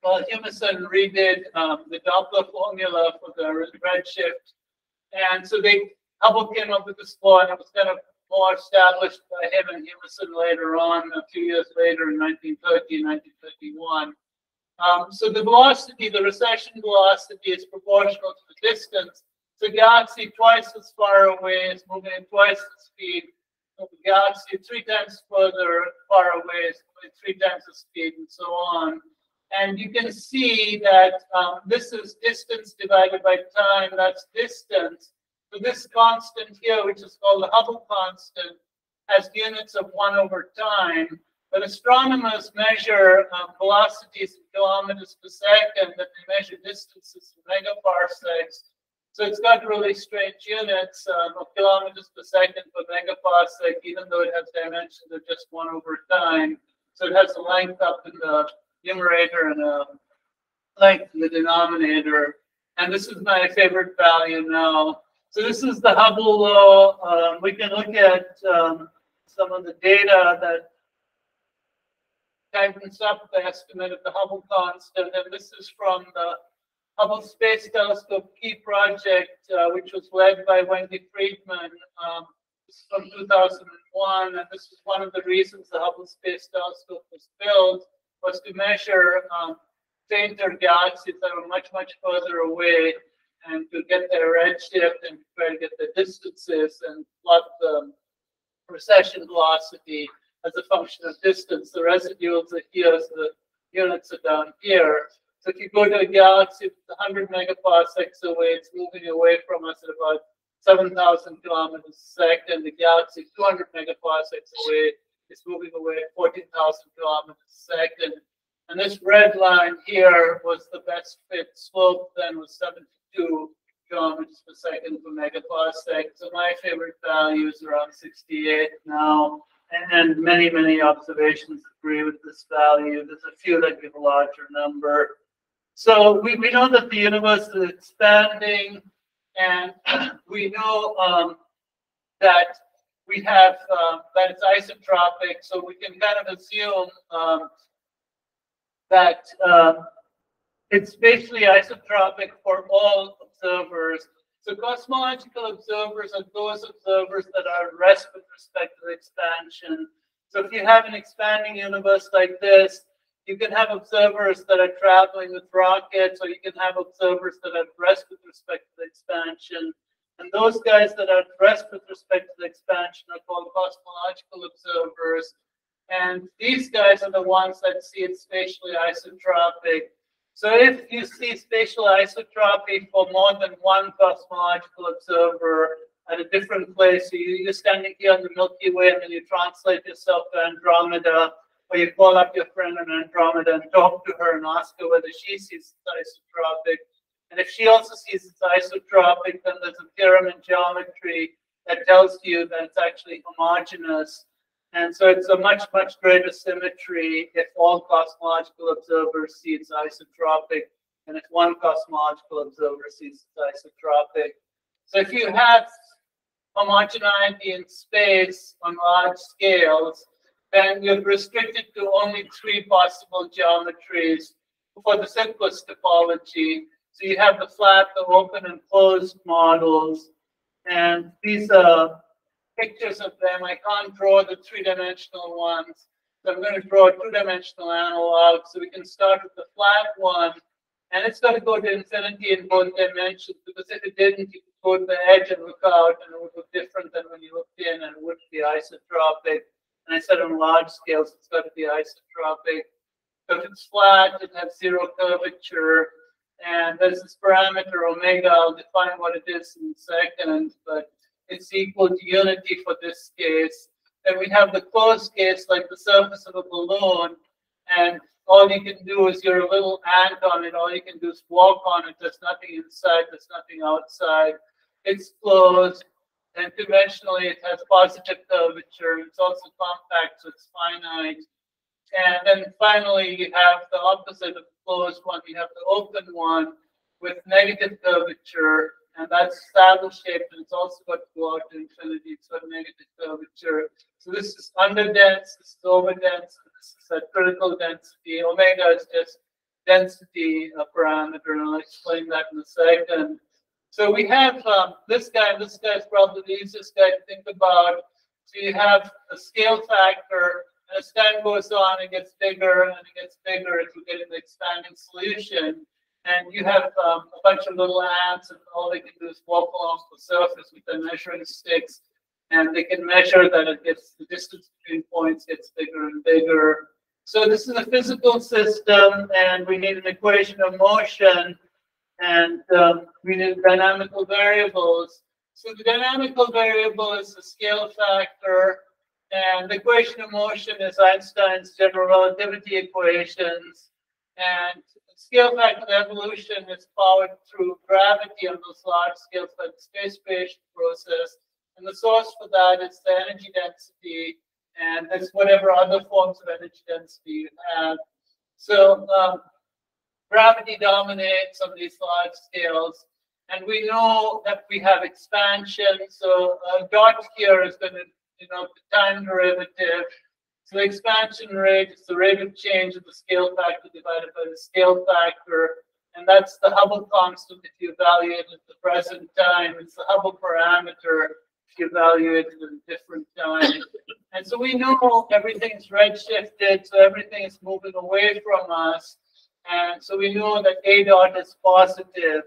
while Humason redid um, the Doppler formula for the redshift. And so they Hubble came up with this law, and it was kind of more established by him and Humason later on, a few years later in 1930 1931. Um, so the velocity, the recession velocity, is proportional to the distance. So galaxy twice as far away is moving at twice the speed of galaxy three times further far away is moving three times the speed, and so on. And you can see that um, this is distance divided by time, that's distance. So this constant here, which is called the Hubble constant, has units of one over time. But astronomers measure um, velocities in kilometers per second, and they measure distances in megaparsecs. So it's got really strange units um, of kilometers per second per megaparsec, even though it has dimensions of just one over time. So it has a length up in the numerator and a length in the denominator. And this is my favorite value now. So this is the Hubble law. Um, we can look at um, some of the data that tightens up the estimate of the Hubble constant. And this is from the Hubble Space Telescope Key Project, uh, which was led by Wendy Freedman um, from 2001. And this is one of the reasons the Hubble Space Telescope was built, was to measure um, fainter galaxies that were much, much further away and to get their redshift and try to get the distances and plot the recession velocity as a function of distance. The residuals are here, so the units are down here. So if you go to a galaxy 100 megaparsecs away, it's moving away from us at about 7,000 kilometers a second. The galaxy 200 megaparsecs away is moving away at 14,000 kilometers a second. And this red line here was the best fit slope then was 72 kilometers per second per megaparsec. So my favorite value is around 68 now. And many, many observations agree with this value. There's a few that give a larger number. So we, we know that the universe is expanding, and we know um, that we have uh, that it's isotropic. So we can kind of assume um, that uh, it's basically isotropic for all observers. So cosmological observers are those observers that are at rest with respect to the expansion. So if you have an expanding universe like this, you can have observers that are traveling with rockets, or you can have observers that are dressed with respect to the expansion. And those guys that are dressed with respect to the expansion are called cosmological observers. And these guys are the ones that see it spatially isotropic. So if you see spatial isotropy for more than one cosmological observer at a different place, so you, you're standing here on the Milky Way and then you translate yourself to Andromeda, or you call up your friend in Andromeda and talk to her and ask her whether she sees it's isotropic. And if she also sees it's isotropic, then there's a theorem in geometry that tells you that it's actually homogeneous. And so it's a much, much greater symmetry if all cosmological observers see it's isotropic and if one cosmological observer sees it's isotropic. So if you have homogeneity in space on large scales, then you're restricted to only three possible geometries for the simplest topology. So you have the flat, the open, and closed models. And these are pictures of them. I can't draw the three-dimensional ones. So I'm going to draw a two-dimensional analog. So we can start with the flat one. And it's going to go to infinity in both dimensions because if it didn't, you could go to the edge and look out and it would look different than when you looked in and it would be isotropic. And I said on large scales, it's got to be isotropic. So if it's flat, it has zero curvature. And there's this parameter omega. I'll define what it is in a second, but it's equal to unity for this case. Then we have the closed case, like the surface of a balloon, and all you can do is you're a little ant on it. All you can do is walk on it. There's nothing inside. There's nothing outside. It's closed, and conventionally it has positive curvature. It's also compact, so it's finite. And then finally, you have the opposite of closed one. You have the open one with negative curvature, and that's saddle shaped, and it's also got to go out to infinity. It's got negative curvature. So this is underdense, this is overdense, this is at critical density. Omega is just density parameter, and I'll explain that in a second. So we have um, this guy. This guy is probably the easiest guy to think about. So you have a scale factor and as time goes on, it gets bigger and it gets bigger as we get an expanding solution. And you have um, a bunch of little ants, and all they can do is walk along the surface with their measuring sticks, and they can measure that it gets the distance between points gets bigger and bigger. So this is a physical system, and we need an equation of motion, and um, we need dynamical variables. So the dynamical variable is the scale factor and the equation of motion is Einstein's general relativity equations. And scale factor evolution is powered through gravity on those large scales by the space creation process. And the source for that is the energy density, and it's whatever other forms of energy density you have. So um, gravity dominates on these large scales. And we know that we have expansion. So uh, a dot here is going to you know, the time derivative. So expansion rate is the rate of change of the scale factor divided by the scale factor. And that's the Hubble constant if you evaluate at the present time. It's the Hubble parameter if you evaluate at a different time. And so we know everything's redshifted, so everything is moving away from us. And so we know that A dot is positive.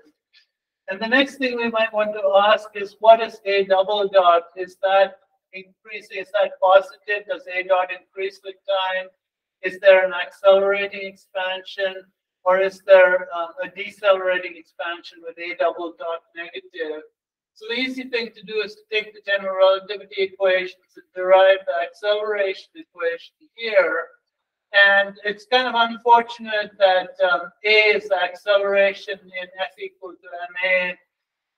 And the next thing we might want to ask is what is A double dot? Is that increase? Is that positive? Does A dot increase with time? Is there an accelerating expansion or is there uh, a decelerating expansion with A double dot negative? So the easy thing to do is to take the general relativity equations and derive the acceleration equation here. And it's kind of unfortunate that um, A is the acceleration in F equal to ma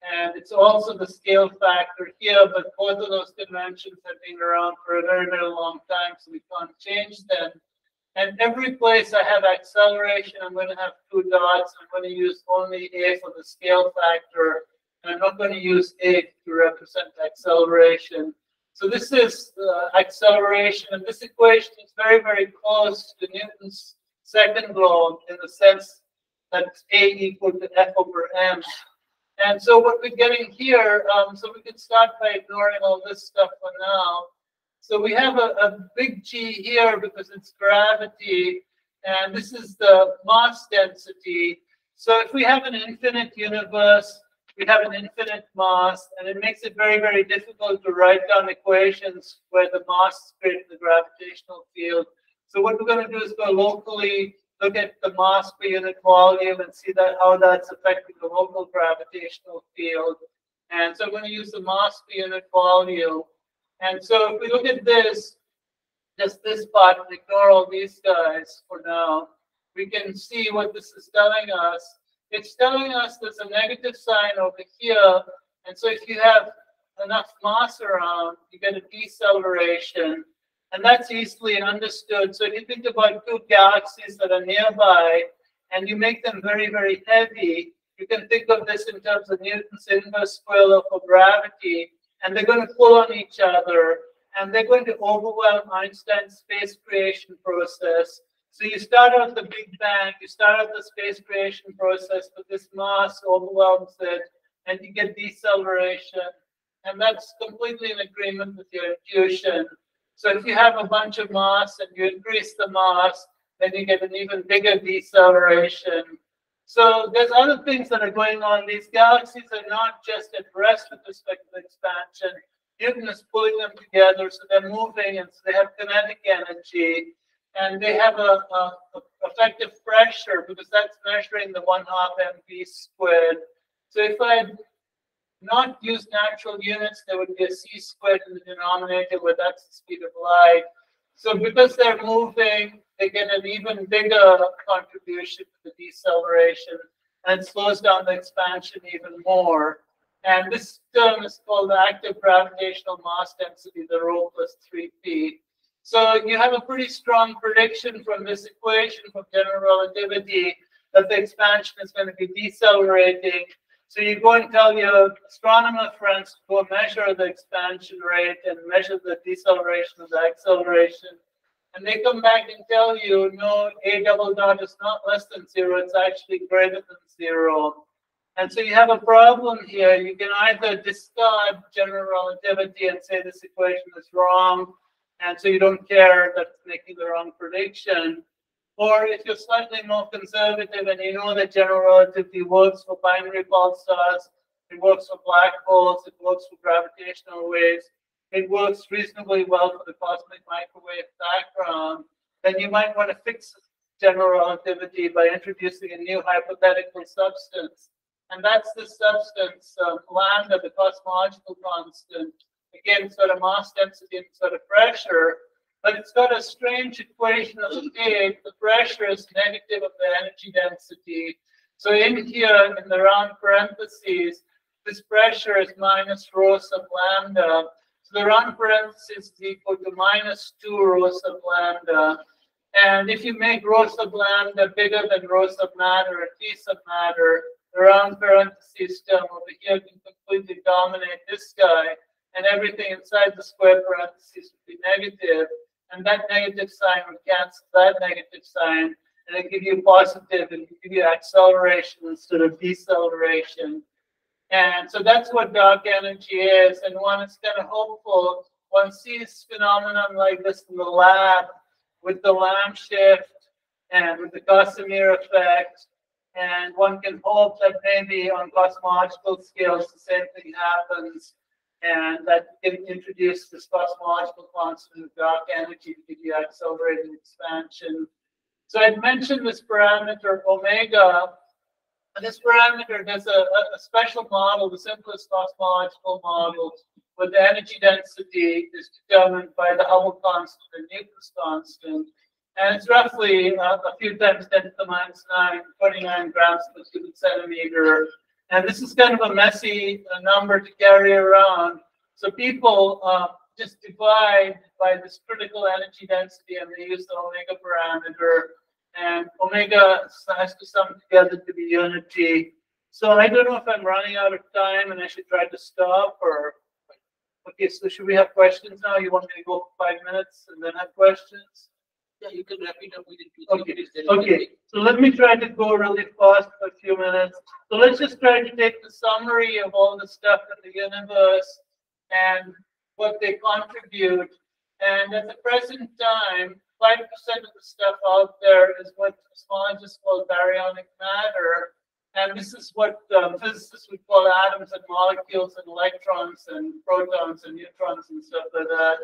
and it's also the scale factor here, but both of those conventions have been around for a very, very long time, so we can't change them. And every place I have acceleration, I'm going to have two dots. I'm going to use only A for the scale factor. And I'm not going to use A to represent acceleration. So this is acceleration, and this equation is very, very close to Newton's second law in the sense that A equal to F over M. And so what we're getting here, um, so we can start by ignoring all this stuff for now. So we have a, a big G here because it's gravity, and this is the mass density. So if we have an infinite universe, we have an infinite mass, and it makes it very, very difficult to write down equations where the mass than the gravitational field. So what we're going to do is go locally look at the mass per unit volume and see that how that's affecting the local gravitational field. And so I'm going to use the mass per unit volume. And so if we look at this, just this part and ignore all these guys for now, we can see what this is telling us. It's telling us there's a negative sign over here. And so if you have enough mass around, you get a deceleration. And that's easily understood. So if you think about two galaxies that are nearby and you make them very, very heavy, you can think of this in terms of Newton's inverse square law for gravity. And they're going to pull on each other and they're going to overwhelm Einstein's space creation process. So you start out the Big Bang, you start out the space creation process, but this mass overwhelms it, and you get deceleration. And that's completely in agreement with your intuition. So if you have a bunch of mass and you increase the mass, then you get an even bigger deceleration. So there's other things that are going on. These galaxies are not just at rest with respect to expansion. Newton is pulling them together, so they're moving, and so they have kinetic energy, and they have a, a, a effective pressure because that's measuring the one half mv squared. So if I had not used natural units, there would be a c squared in the denominator, where that's the speed of light. So because they're moving, they get an even bigger contribution to the deceleration and slows down the expansion even more. And this term is called the active gravitational mass density, the rho plus 3p. So you have a pretty strong prediction from this equation from general relativity that the expansion is going to be decelerating. So you go and tell your astronomer friends to measure the expansion rate and measure the deceleration of the acceleration. And they come back and tell you, no, a double dot is not less than zero, it's actually greater than zero. And so you have a problem here. You can either discard general relativity and say this equation is wrong, and so you don't care that it's making the wrong prediction. Or if you're slightly more conservative and you know that general relativity works for binary pulsars, it works for black holes, it works for gravitational waves, it works reasonably well for the cosmic microwave background, then you might want to fix general relativity by introducing a new hypothetical substance and that's the substance um, lambda, the cosmological constant. Again, sort of mass density and sort of pressure, but it's got a strange equation of the state. The pressure is negative of the energy density. So in here, in the round parentheses, this pressure is minus rho sub lambda. So the round parentheses is equal to minus 2 rho sub lambda. And if you make rho sub lambda bigger than rho sub matter or T sub matter, the round parentheses term over here can completely dominate this guy, and everything inside the square parentheses would be negative, and that negative sign would cancel that negative sign, and it give you positive and give you acceleration instead of deceleration. And so that's what dark energy is, and one is kind of hopeful. One sees phenomenon like this in the lab with the Lamb shift and with the Casimir effect and one can hope that maybe on cosmological scales the same thing happens and that can introduce this cosmological constant of dark energy to give you accelerated expansion. So I'd mentioned this parameter omega. And this parameter has a, a special model, the simplest cosmological model, where the energy density is determined by the Hubble constant and Newton's constant. And it's roughly uh, a few times 10 to the minus 9, 29 grams per cubic centimeter. And this is kind of a messy uh, number to carry around. So people uh, just divide by this critical energy density and they use the omega parameter. And omega has to sum together to be unity. So I don't know if I'm running out of time and I should try to stop or. Okay, so should we have questions now? You want me to go for five minutes and then have questions? Yeah, you can wrap it up within two, Okay, Okay, so let me try to go really fast for a few minutes. So let's just try to take the summary of all the stuff in the universe and what they contribute. And at the present time, five percent of the stuff out there is what cosmologists call baryonic matter. And this is what um, physicists would call atoms and molecules and electrons and protons and neutrons and stuff like that.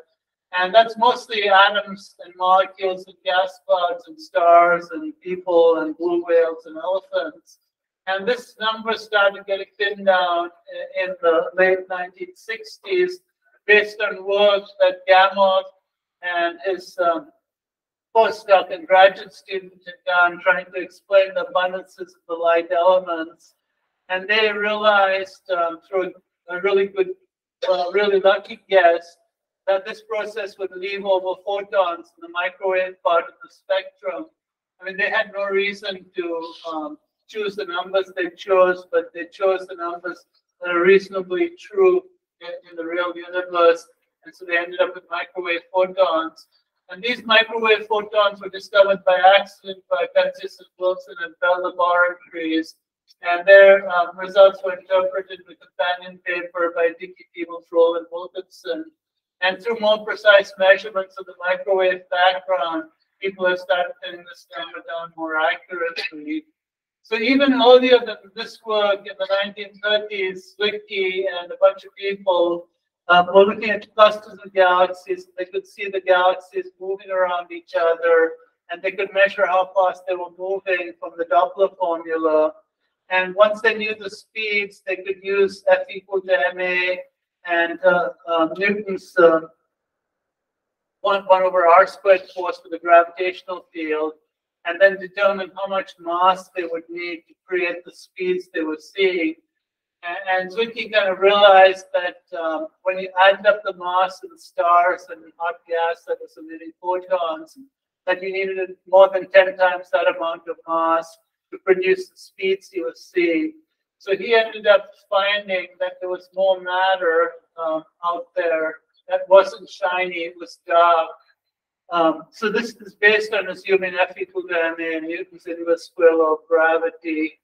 And that's mostly atoms and molecules and gas clouds and stars and people and blue whales and elephants. And this number started getting pinned down in the late 1960s based on work that Gamow and his um, postdoc and graduate student had done trying to explain the abundances of the light elements. And they realized um, through a really good, uh, really lucky guess that this process would leave over photons in the microwave part of the spectrum. I mean, they had no reason to um, choose the numbers they chose, but they chose the numbers that are reasonably true in, in the real universe. And so they ended up with microwave photons. And these microwave photons were discovered by accident by Penzias and Wilson and Bell Laboratories. And their um, results were interpreted with a companion paper by Dicke Peebles, Roll, and Wilkinson. And through more precise measurements of the microwave background, people have started pinning this number down more accurately. So even earlier than this work in the 1930s, Zwicky and a bunch of people um, were looking at clusters of galaxies. They could see the galaxies moving around each other, and they could measure how fast they were moving from the Doppler formula. And once they knew the speeds, they could use F equal to ma and uh, uh, Newton's uh, one, one over r squared force for the gravitational field, and then determine how much mass they would need to create the speeds they were seeing. And, and Zwicky kind of realized that um, when you add up the mass of the stars and the hot gas that was emitting photons, that you needed more than 10 times that amount of mass to produce the speeds you were seeing. So he ended up finding that there was more matter um, out there that wasn't shiny, it was dark. Um, so this is based on assuming F equal to ma, Newton's inverse square law of gravity.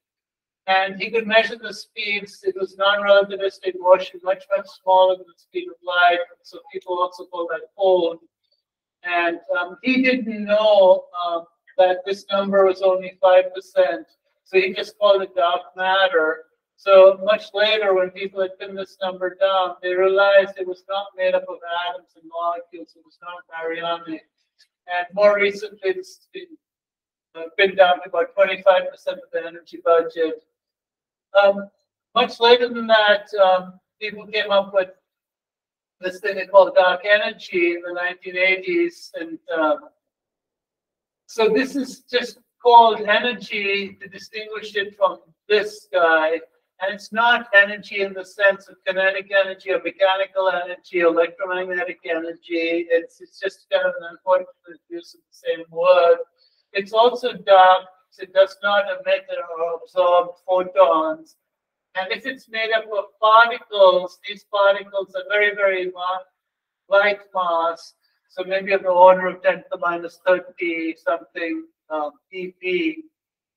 And he could measure the speeds. It was non-relativistic motion, much, much smaller than the speed of light. So people also call that cold. And um, he didn't know um, that this number was only 5%. So he just called it dark matter. So much later, when people had pinned this number down, they realized it was not made up of atoms and molecules. It was not baryonic. And more recently, it's been uh, pinned down to about 25% of the energy budget. Um, much later than that, um, people came up with this thing they called dark energy in the 1980s. And um, so this is just called energy to distinguish it from this guy. And it's not energy in the sense of kinetic energy or mechanical energy, electromagnetic energy. It's, it's just kind of an unfortunate use of the same word. It's also dark. It does not emit or absorb photons. And if it's made up of particles, these particles are very, very light mass. So maybe of the order of 10 to the minus 30 something um, eV.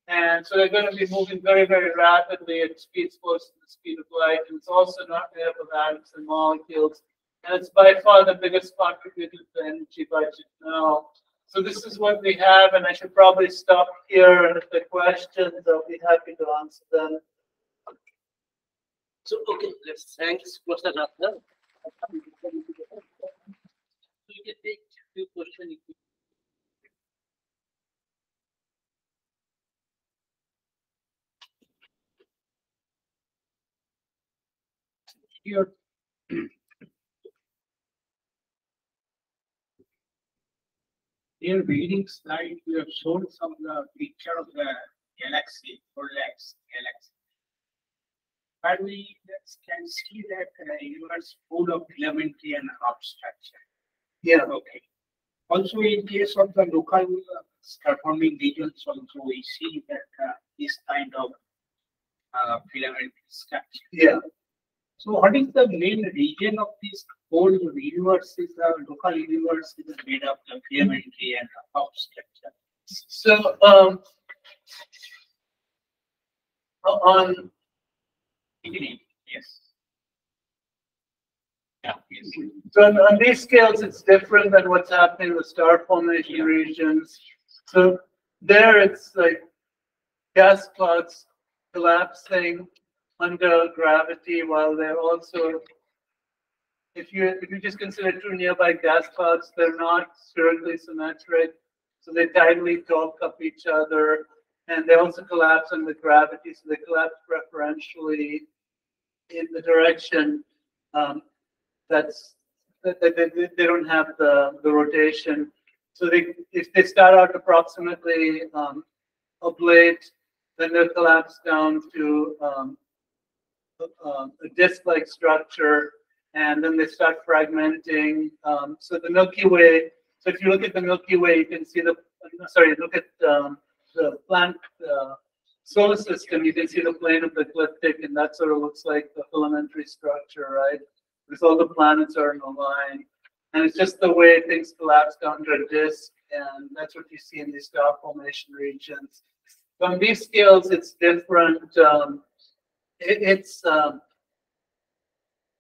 And so they're going to be moving very, very rapidly at speeds close to the speed of light. And it's also not made up of atoms and molecules. And it's by far the biggest contributor to the energy budget now. So this is what we have, and I should probably stop here. And if there are questions, I'll be happy to answer them. So, okay, let's thanks, Mr. Ratra. So you can take few questions. Here. In reading slide, you have shown some uh, picture of the galaxy, Goldilocks galaxy. But we can see that uh, universe full of elementary and half structure. Yeah. Okay. Also, in case of the local uh, performing regions, also we see that uh, this kind of uh, filament structure. Yeah. So what is the main region of this whole universe is the local universe is made up of the filamentary and half structure. So um, on Yes. Yeah. yes. so on, on these scales, it's different than what's happening in the star formation Yeah. regions. So there, it's like gas clouds collapsing under gravity while they're also if you if you just consider two nearby gas clouds, they're not spherically symmetric, so they tidally talk up each other, and they also collapse under gravity, so they collapse preferentially in the direction um, that's that they, they, they don't have the, the rotation. So they if they start out approximately um, oblate, then they'll collapse down to um, a, a disc-like structure, and then they start fragmenting. Um, so the Milky Way. So if you look at the Milky Way, you can see the. Sorry, look at um, the planet uh, solar system. You can see the plane of the ecliptic, and that sort of looks like the filamentary structure, right? Because all the planets are in a line, and it's just the way things collapse down to a disk, and that's what you see in these star formation regions. On these scales, it's different. Um, it, it's um,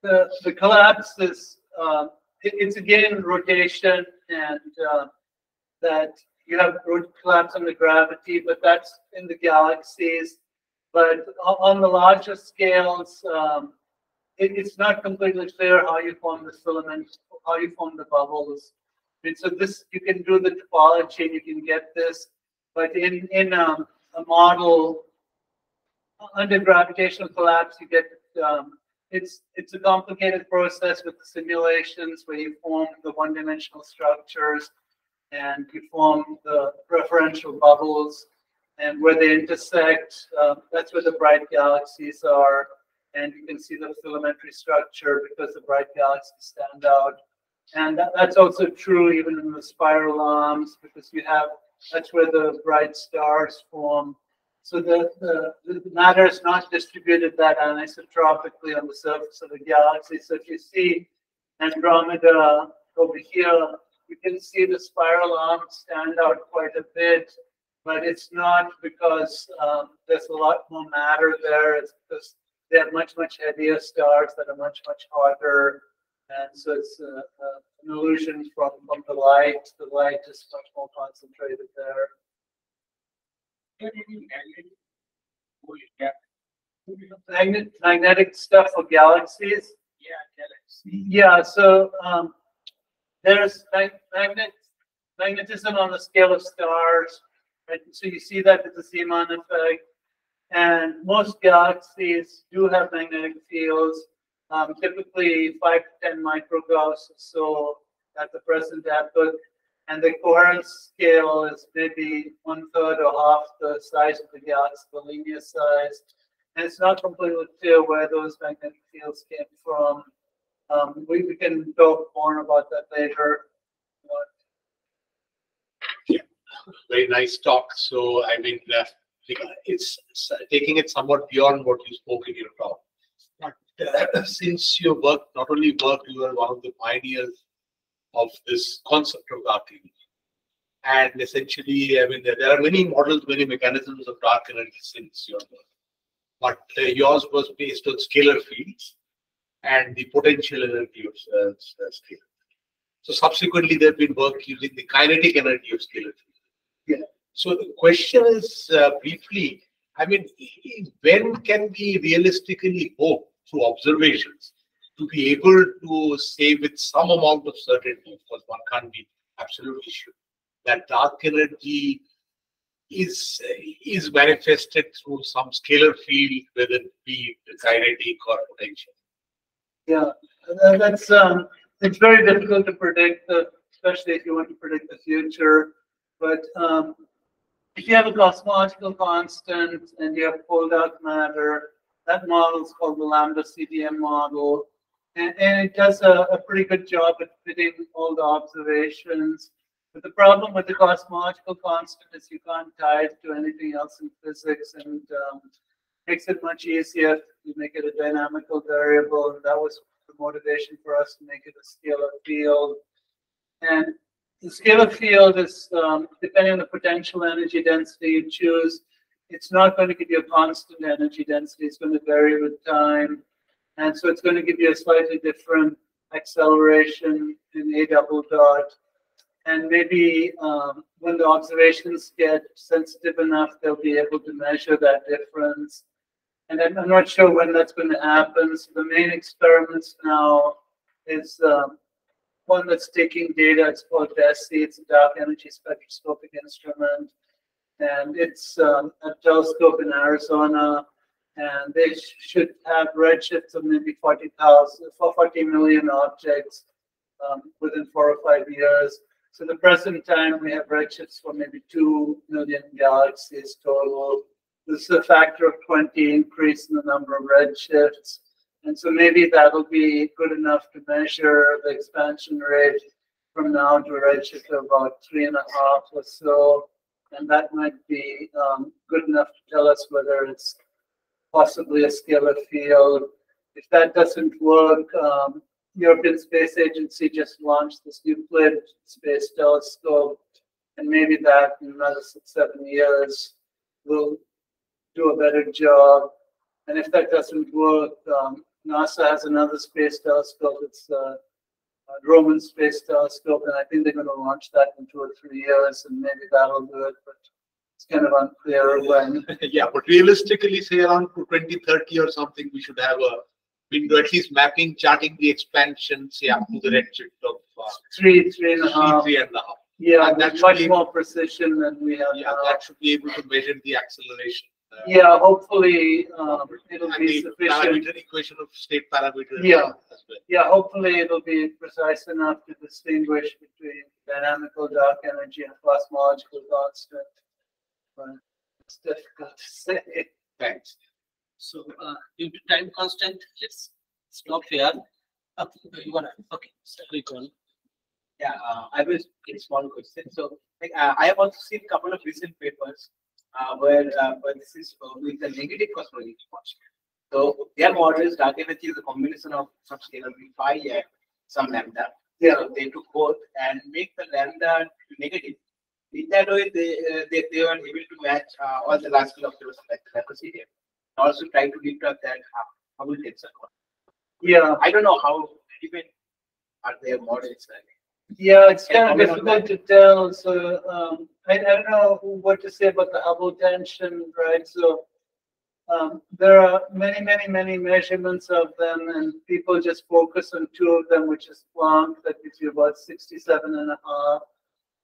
the the collapse is uh, it, it's again rotation and uh, that you have collapse under gravity, but that's in the galaxies. But on the larger scales, um, it, it's not completely clear how you form the filaments, how you form the bubbles. And so this you can do the topology and you can get this, but in in um, a model under gravitational collapse, you get um, it's it's a complicated process with the simulations where you form the one-dimensional structures and you form the preferential bubbles and where they intersect, uh, that's where the bright galaxies are. And you can see the filamentary structure because the bright galaxies stand out. And that, that's also true even in the spiral arms because you have, that's where the bright stars form. So the, the, the matter is not distributed that anisotropically on the surface of the galaxy. So if you see Andromeda over here, you can see the spiral arms stand out quite a bit, but it's not because um, there's a lot more matter there. It's because they have much, much heavier stars that are much, much hotter. And so it's uh, uh, an illusion from, from the light. The light is much more concentrated there. Magnet, magnetic stuff for galaxies. Yeah, galaxy. Yeah, so um, there's magnet, magnetism on the scale of stars. Right? So you see that with the Zeeman effect. And most galaxies do have magnetic fields, um, typically 5 to 10 microgauss or so at the present epoch and the coherence scale is maybe one third or half the size of the galaxy, the linear size. And it's not completely clear where those magnetic fields came from. Um, we, we can talk more about that later. Yeah, very nice talk. So, I mean, uh, it's taking it somewhat beyond what you spoke in your talk. But uh, since you work, not only work, you are one of the pioneers of this concept of dark energy. And essentially, I mean, there, there, are many models, many mechanisms of dark energy since your work. But uh, yours was based on scalar fields and the potential energy of uh, uh scalar. So subsequently, there have been work using the kinetic energy of scalar fields. Yeah. So the question is uh, briefly, I mean, when can we realistically hope through observations to be able to say with some amount of certainty, because one can't be absolutely sure, that dark energy is is manifested through some scalar field, whether it be kinetic or potential. Yeah, that's um, it's very difficult to predict, especially if you want to predict the future. But um, if you have a cosmological constant and you have cold dark matter, that model is called the lambda CDM model. And, and it does a, a, pretty good job at fitting all the observations. But the problem with the cosmological constant is you can't tie it to anything else in physics and um, makes it much easier if you make it a dynamical variable. And that was the motivation for us to make it a scalar field. And the scalar field is, um, depending on the potential energy density you choose, it's not going to give you a constant energy density. It's going to vary with time. And so it's going to give you a slightly different acceleration in a double dot. And maybe um, when the observations get sensitive enough, they'll be able to measure that difference. And I'm, I'm not sure when that's going to happen. So the main experiments now is um, one that's taking data. It's called DESI. It's a dark energy spectroscopic instrument. And it's um, a telescope in Arizona. And they sh- should have redshifts of maybe 40,000, for 40 million objects um, within four or five years. So the present time, we have redshifts for maybe 2 million galaxies total. This is a factor of 20 increase in the number of redshifts. And so maybe that'll be good enough to measure the expansion rate from now to a redshift of about three and a half or so. And that might be um, good enough to tell us whether it's possibly a scalar field. If that doesn't work, um, European Space Agency just launched this Euclid Space Telescope, and maybe that in another six, seven years will do a better job. And if that doesn't work, um, NASA has another space telescope. It's uh, a Roman Space Telescope, and I think they're going to launch that in two or three years, and maybe that'll do it. But it's kind of unclear when. Yeah, but realistically, say around to twenty thirty or something, we should have a window, at least mapping, charting the expansion, say up to the redshift of uh, Three, three and a half. three and a half. Yeah, And that with should much be- more precision than we have Yeah, now. that should be able to measure the acceleration. uh, Yeah, hopefully, um, it'll And be the sufficient. parameter equation of state parameter. Yeah. As well. Yeah, hopefully it'll be precise enough to distinguish between dynamical dark energy and cosmological constant. But it's difficult to say. Thanks. So, uh, due to time constant, let's stop here. Uh, you wanna, okay, Colin. Yeah, uh, I will it's one question. So, like, uh, I have also seen a couple of recent papers uh, where, uh, where this is uh, with the negative cosmology constant. So, their model is a combination of some scalar phi and some lambda. Yeah, So they took both and make the lambda negative. In that way, they uh, they, they were able to match uh, all the last observations like the capacity. Also try to deduct that uh, Hubble tension. yeah, I don't know how even are their models. Like, yeah, it's kind of difficult to tell, so, um, I, I don't know what to say about the Hubble tension, right? So, um, there are many, many, many measurements of them, and people just focus on two of them, which is Planck, that gives you about 67 and a half,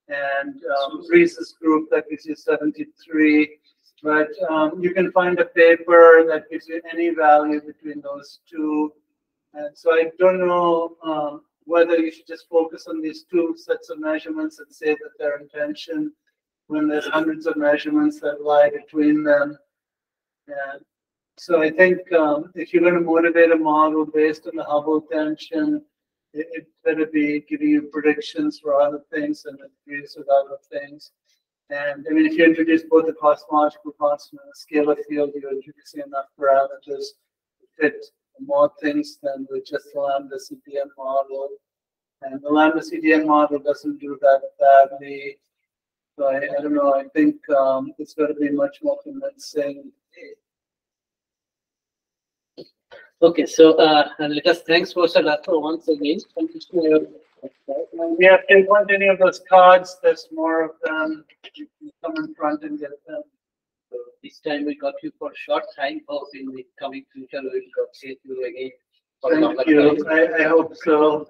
and um, Riess's group, that gives you 73. But um, you can find a paper that gives you any value between those two. And so I don't know um, whether you should just focus on these two sets of measurements and say that they're in tension when there's hundreds of measurements that lie between them. And so I think um, if you're going to motivate a model based on the Hubble tension, it, better be giving you predictions for other things and agrees with other things. And I mean, if you introduce both the cosmological constant and the scalar field, you're introducing enough parameters to fit more things than with just the lambda CDM model. And the lambda CDM model doesn't do that badly. So I, I don't know, I think um, it's going to be much more convincing. Okay, so, uh, let us thanks for Sadako once again. Thank you for your- And yeah, if you want any of those cards, there's more of them. You can come in front and get them. So This time we got you for a short time, hope in the coming future we will see you again. for Thank you. time. I, I hope so.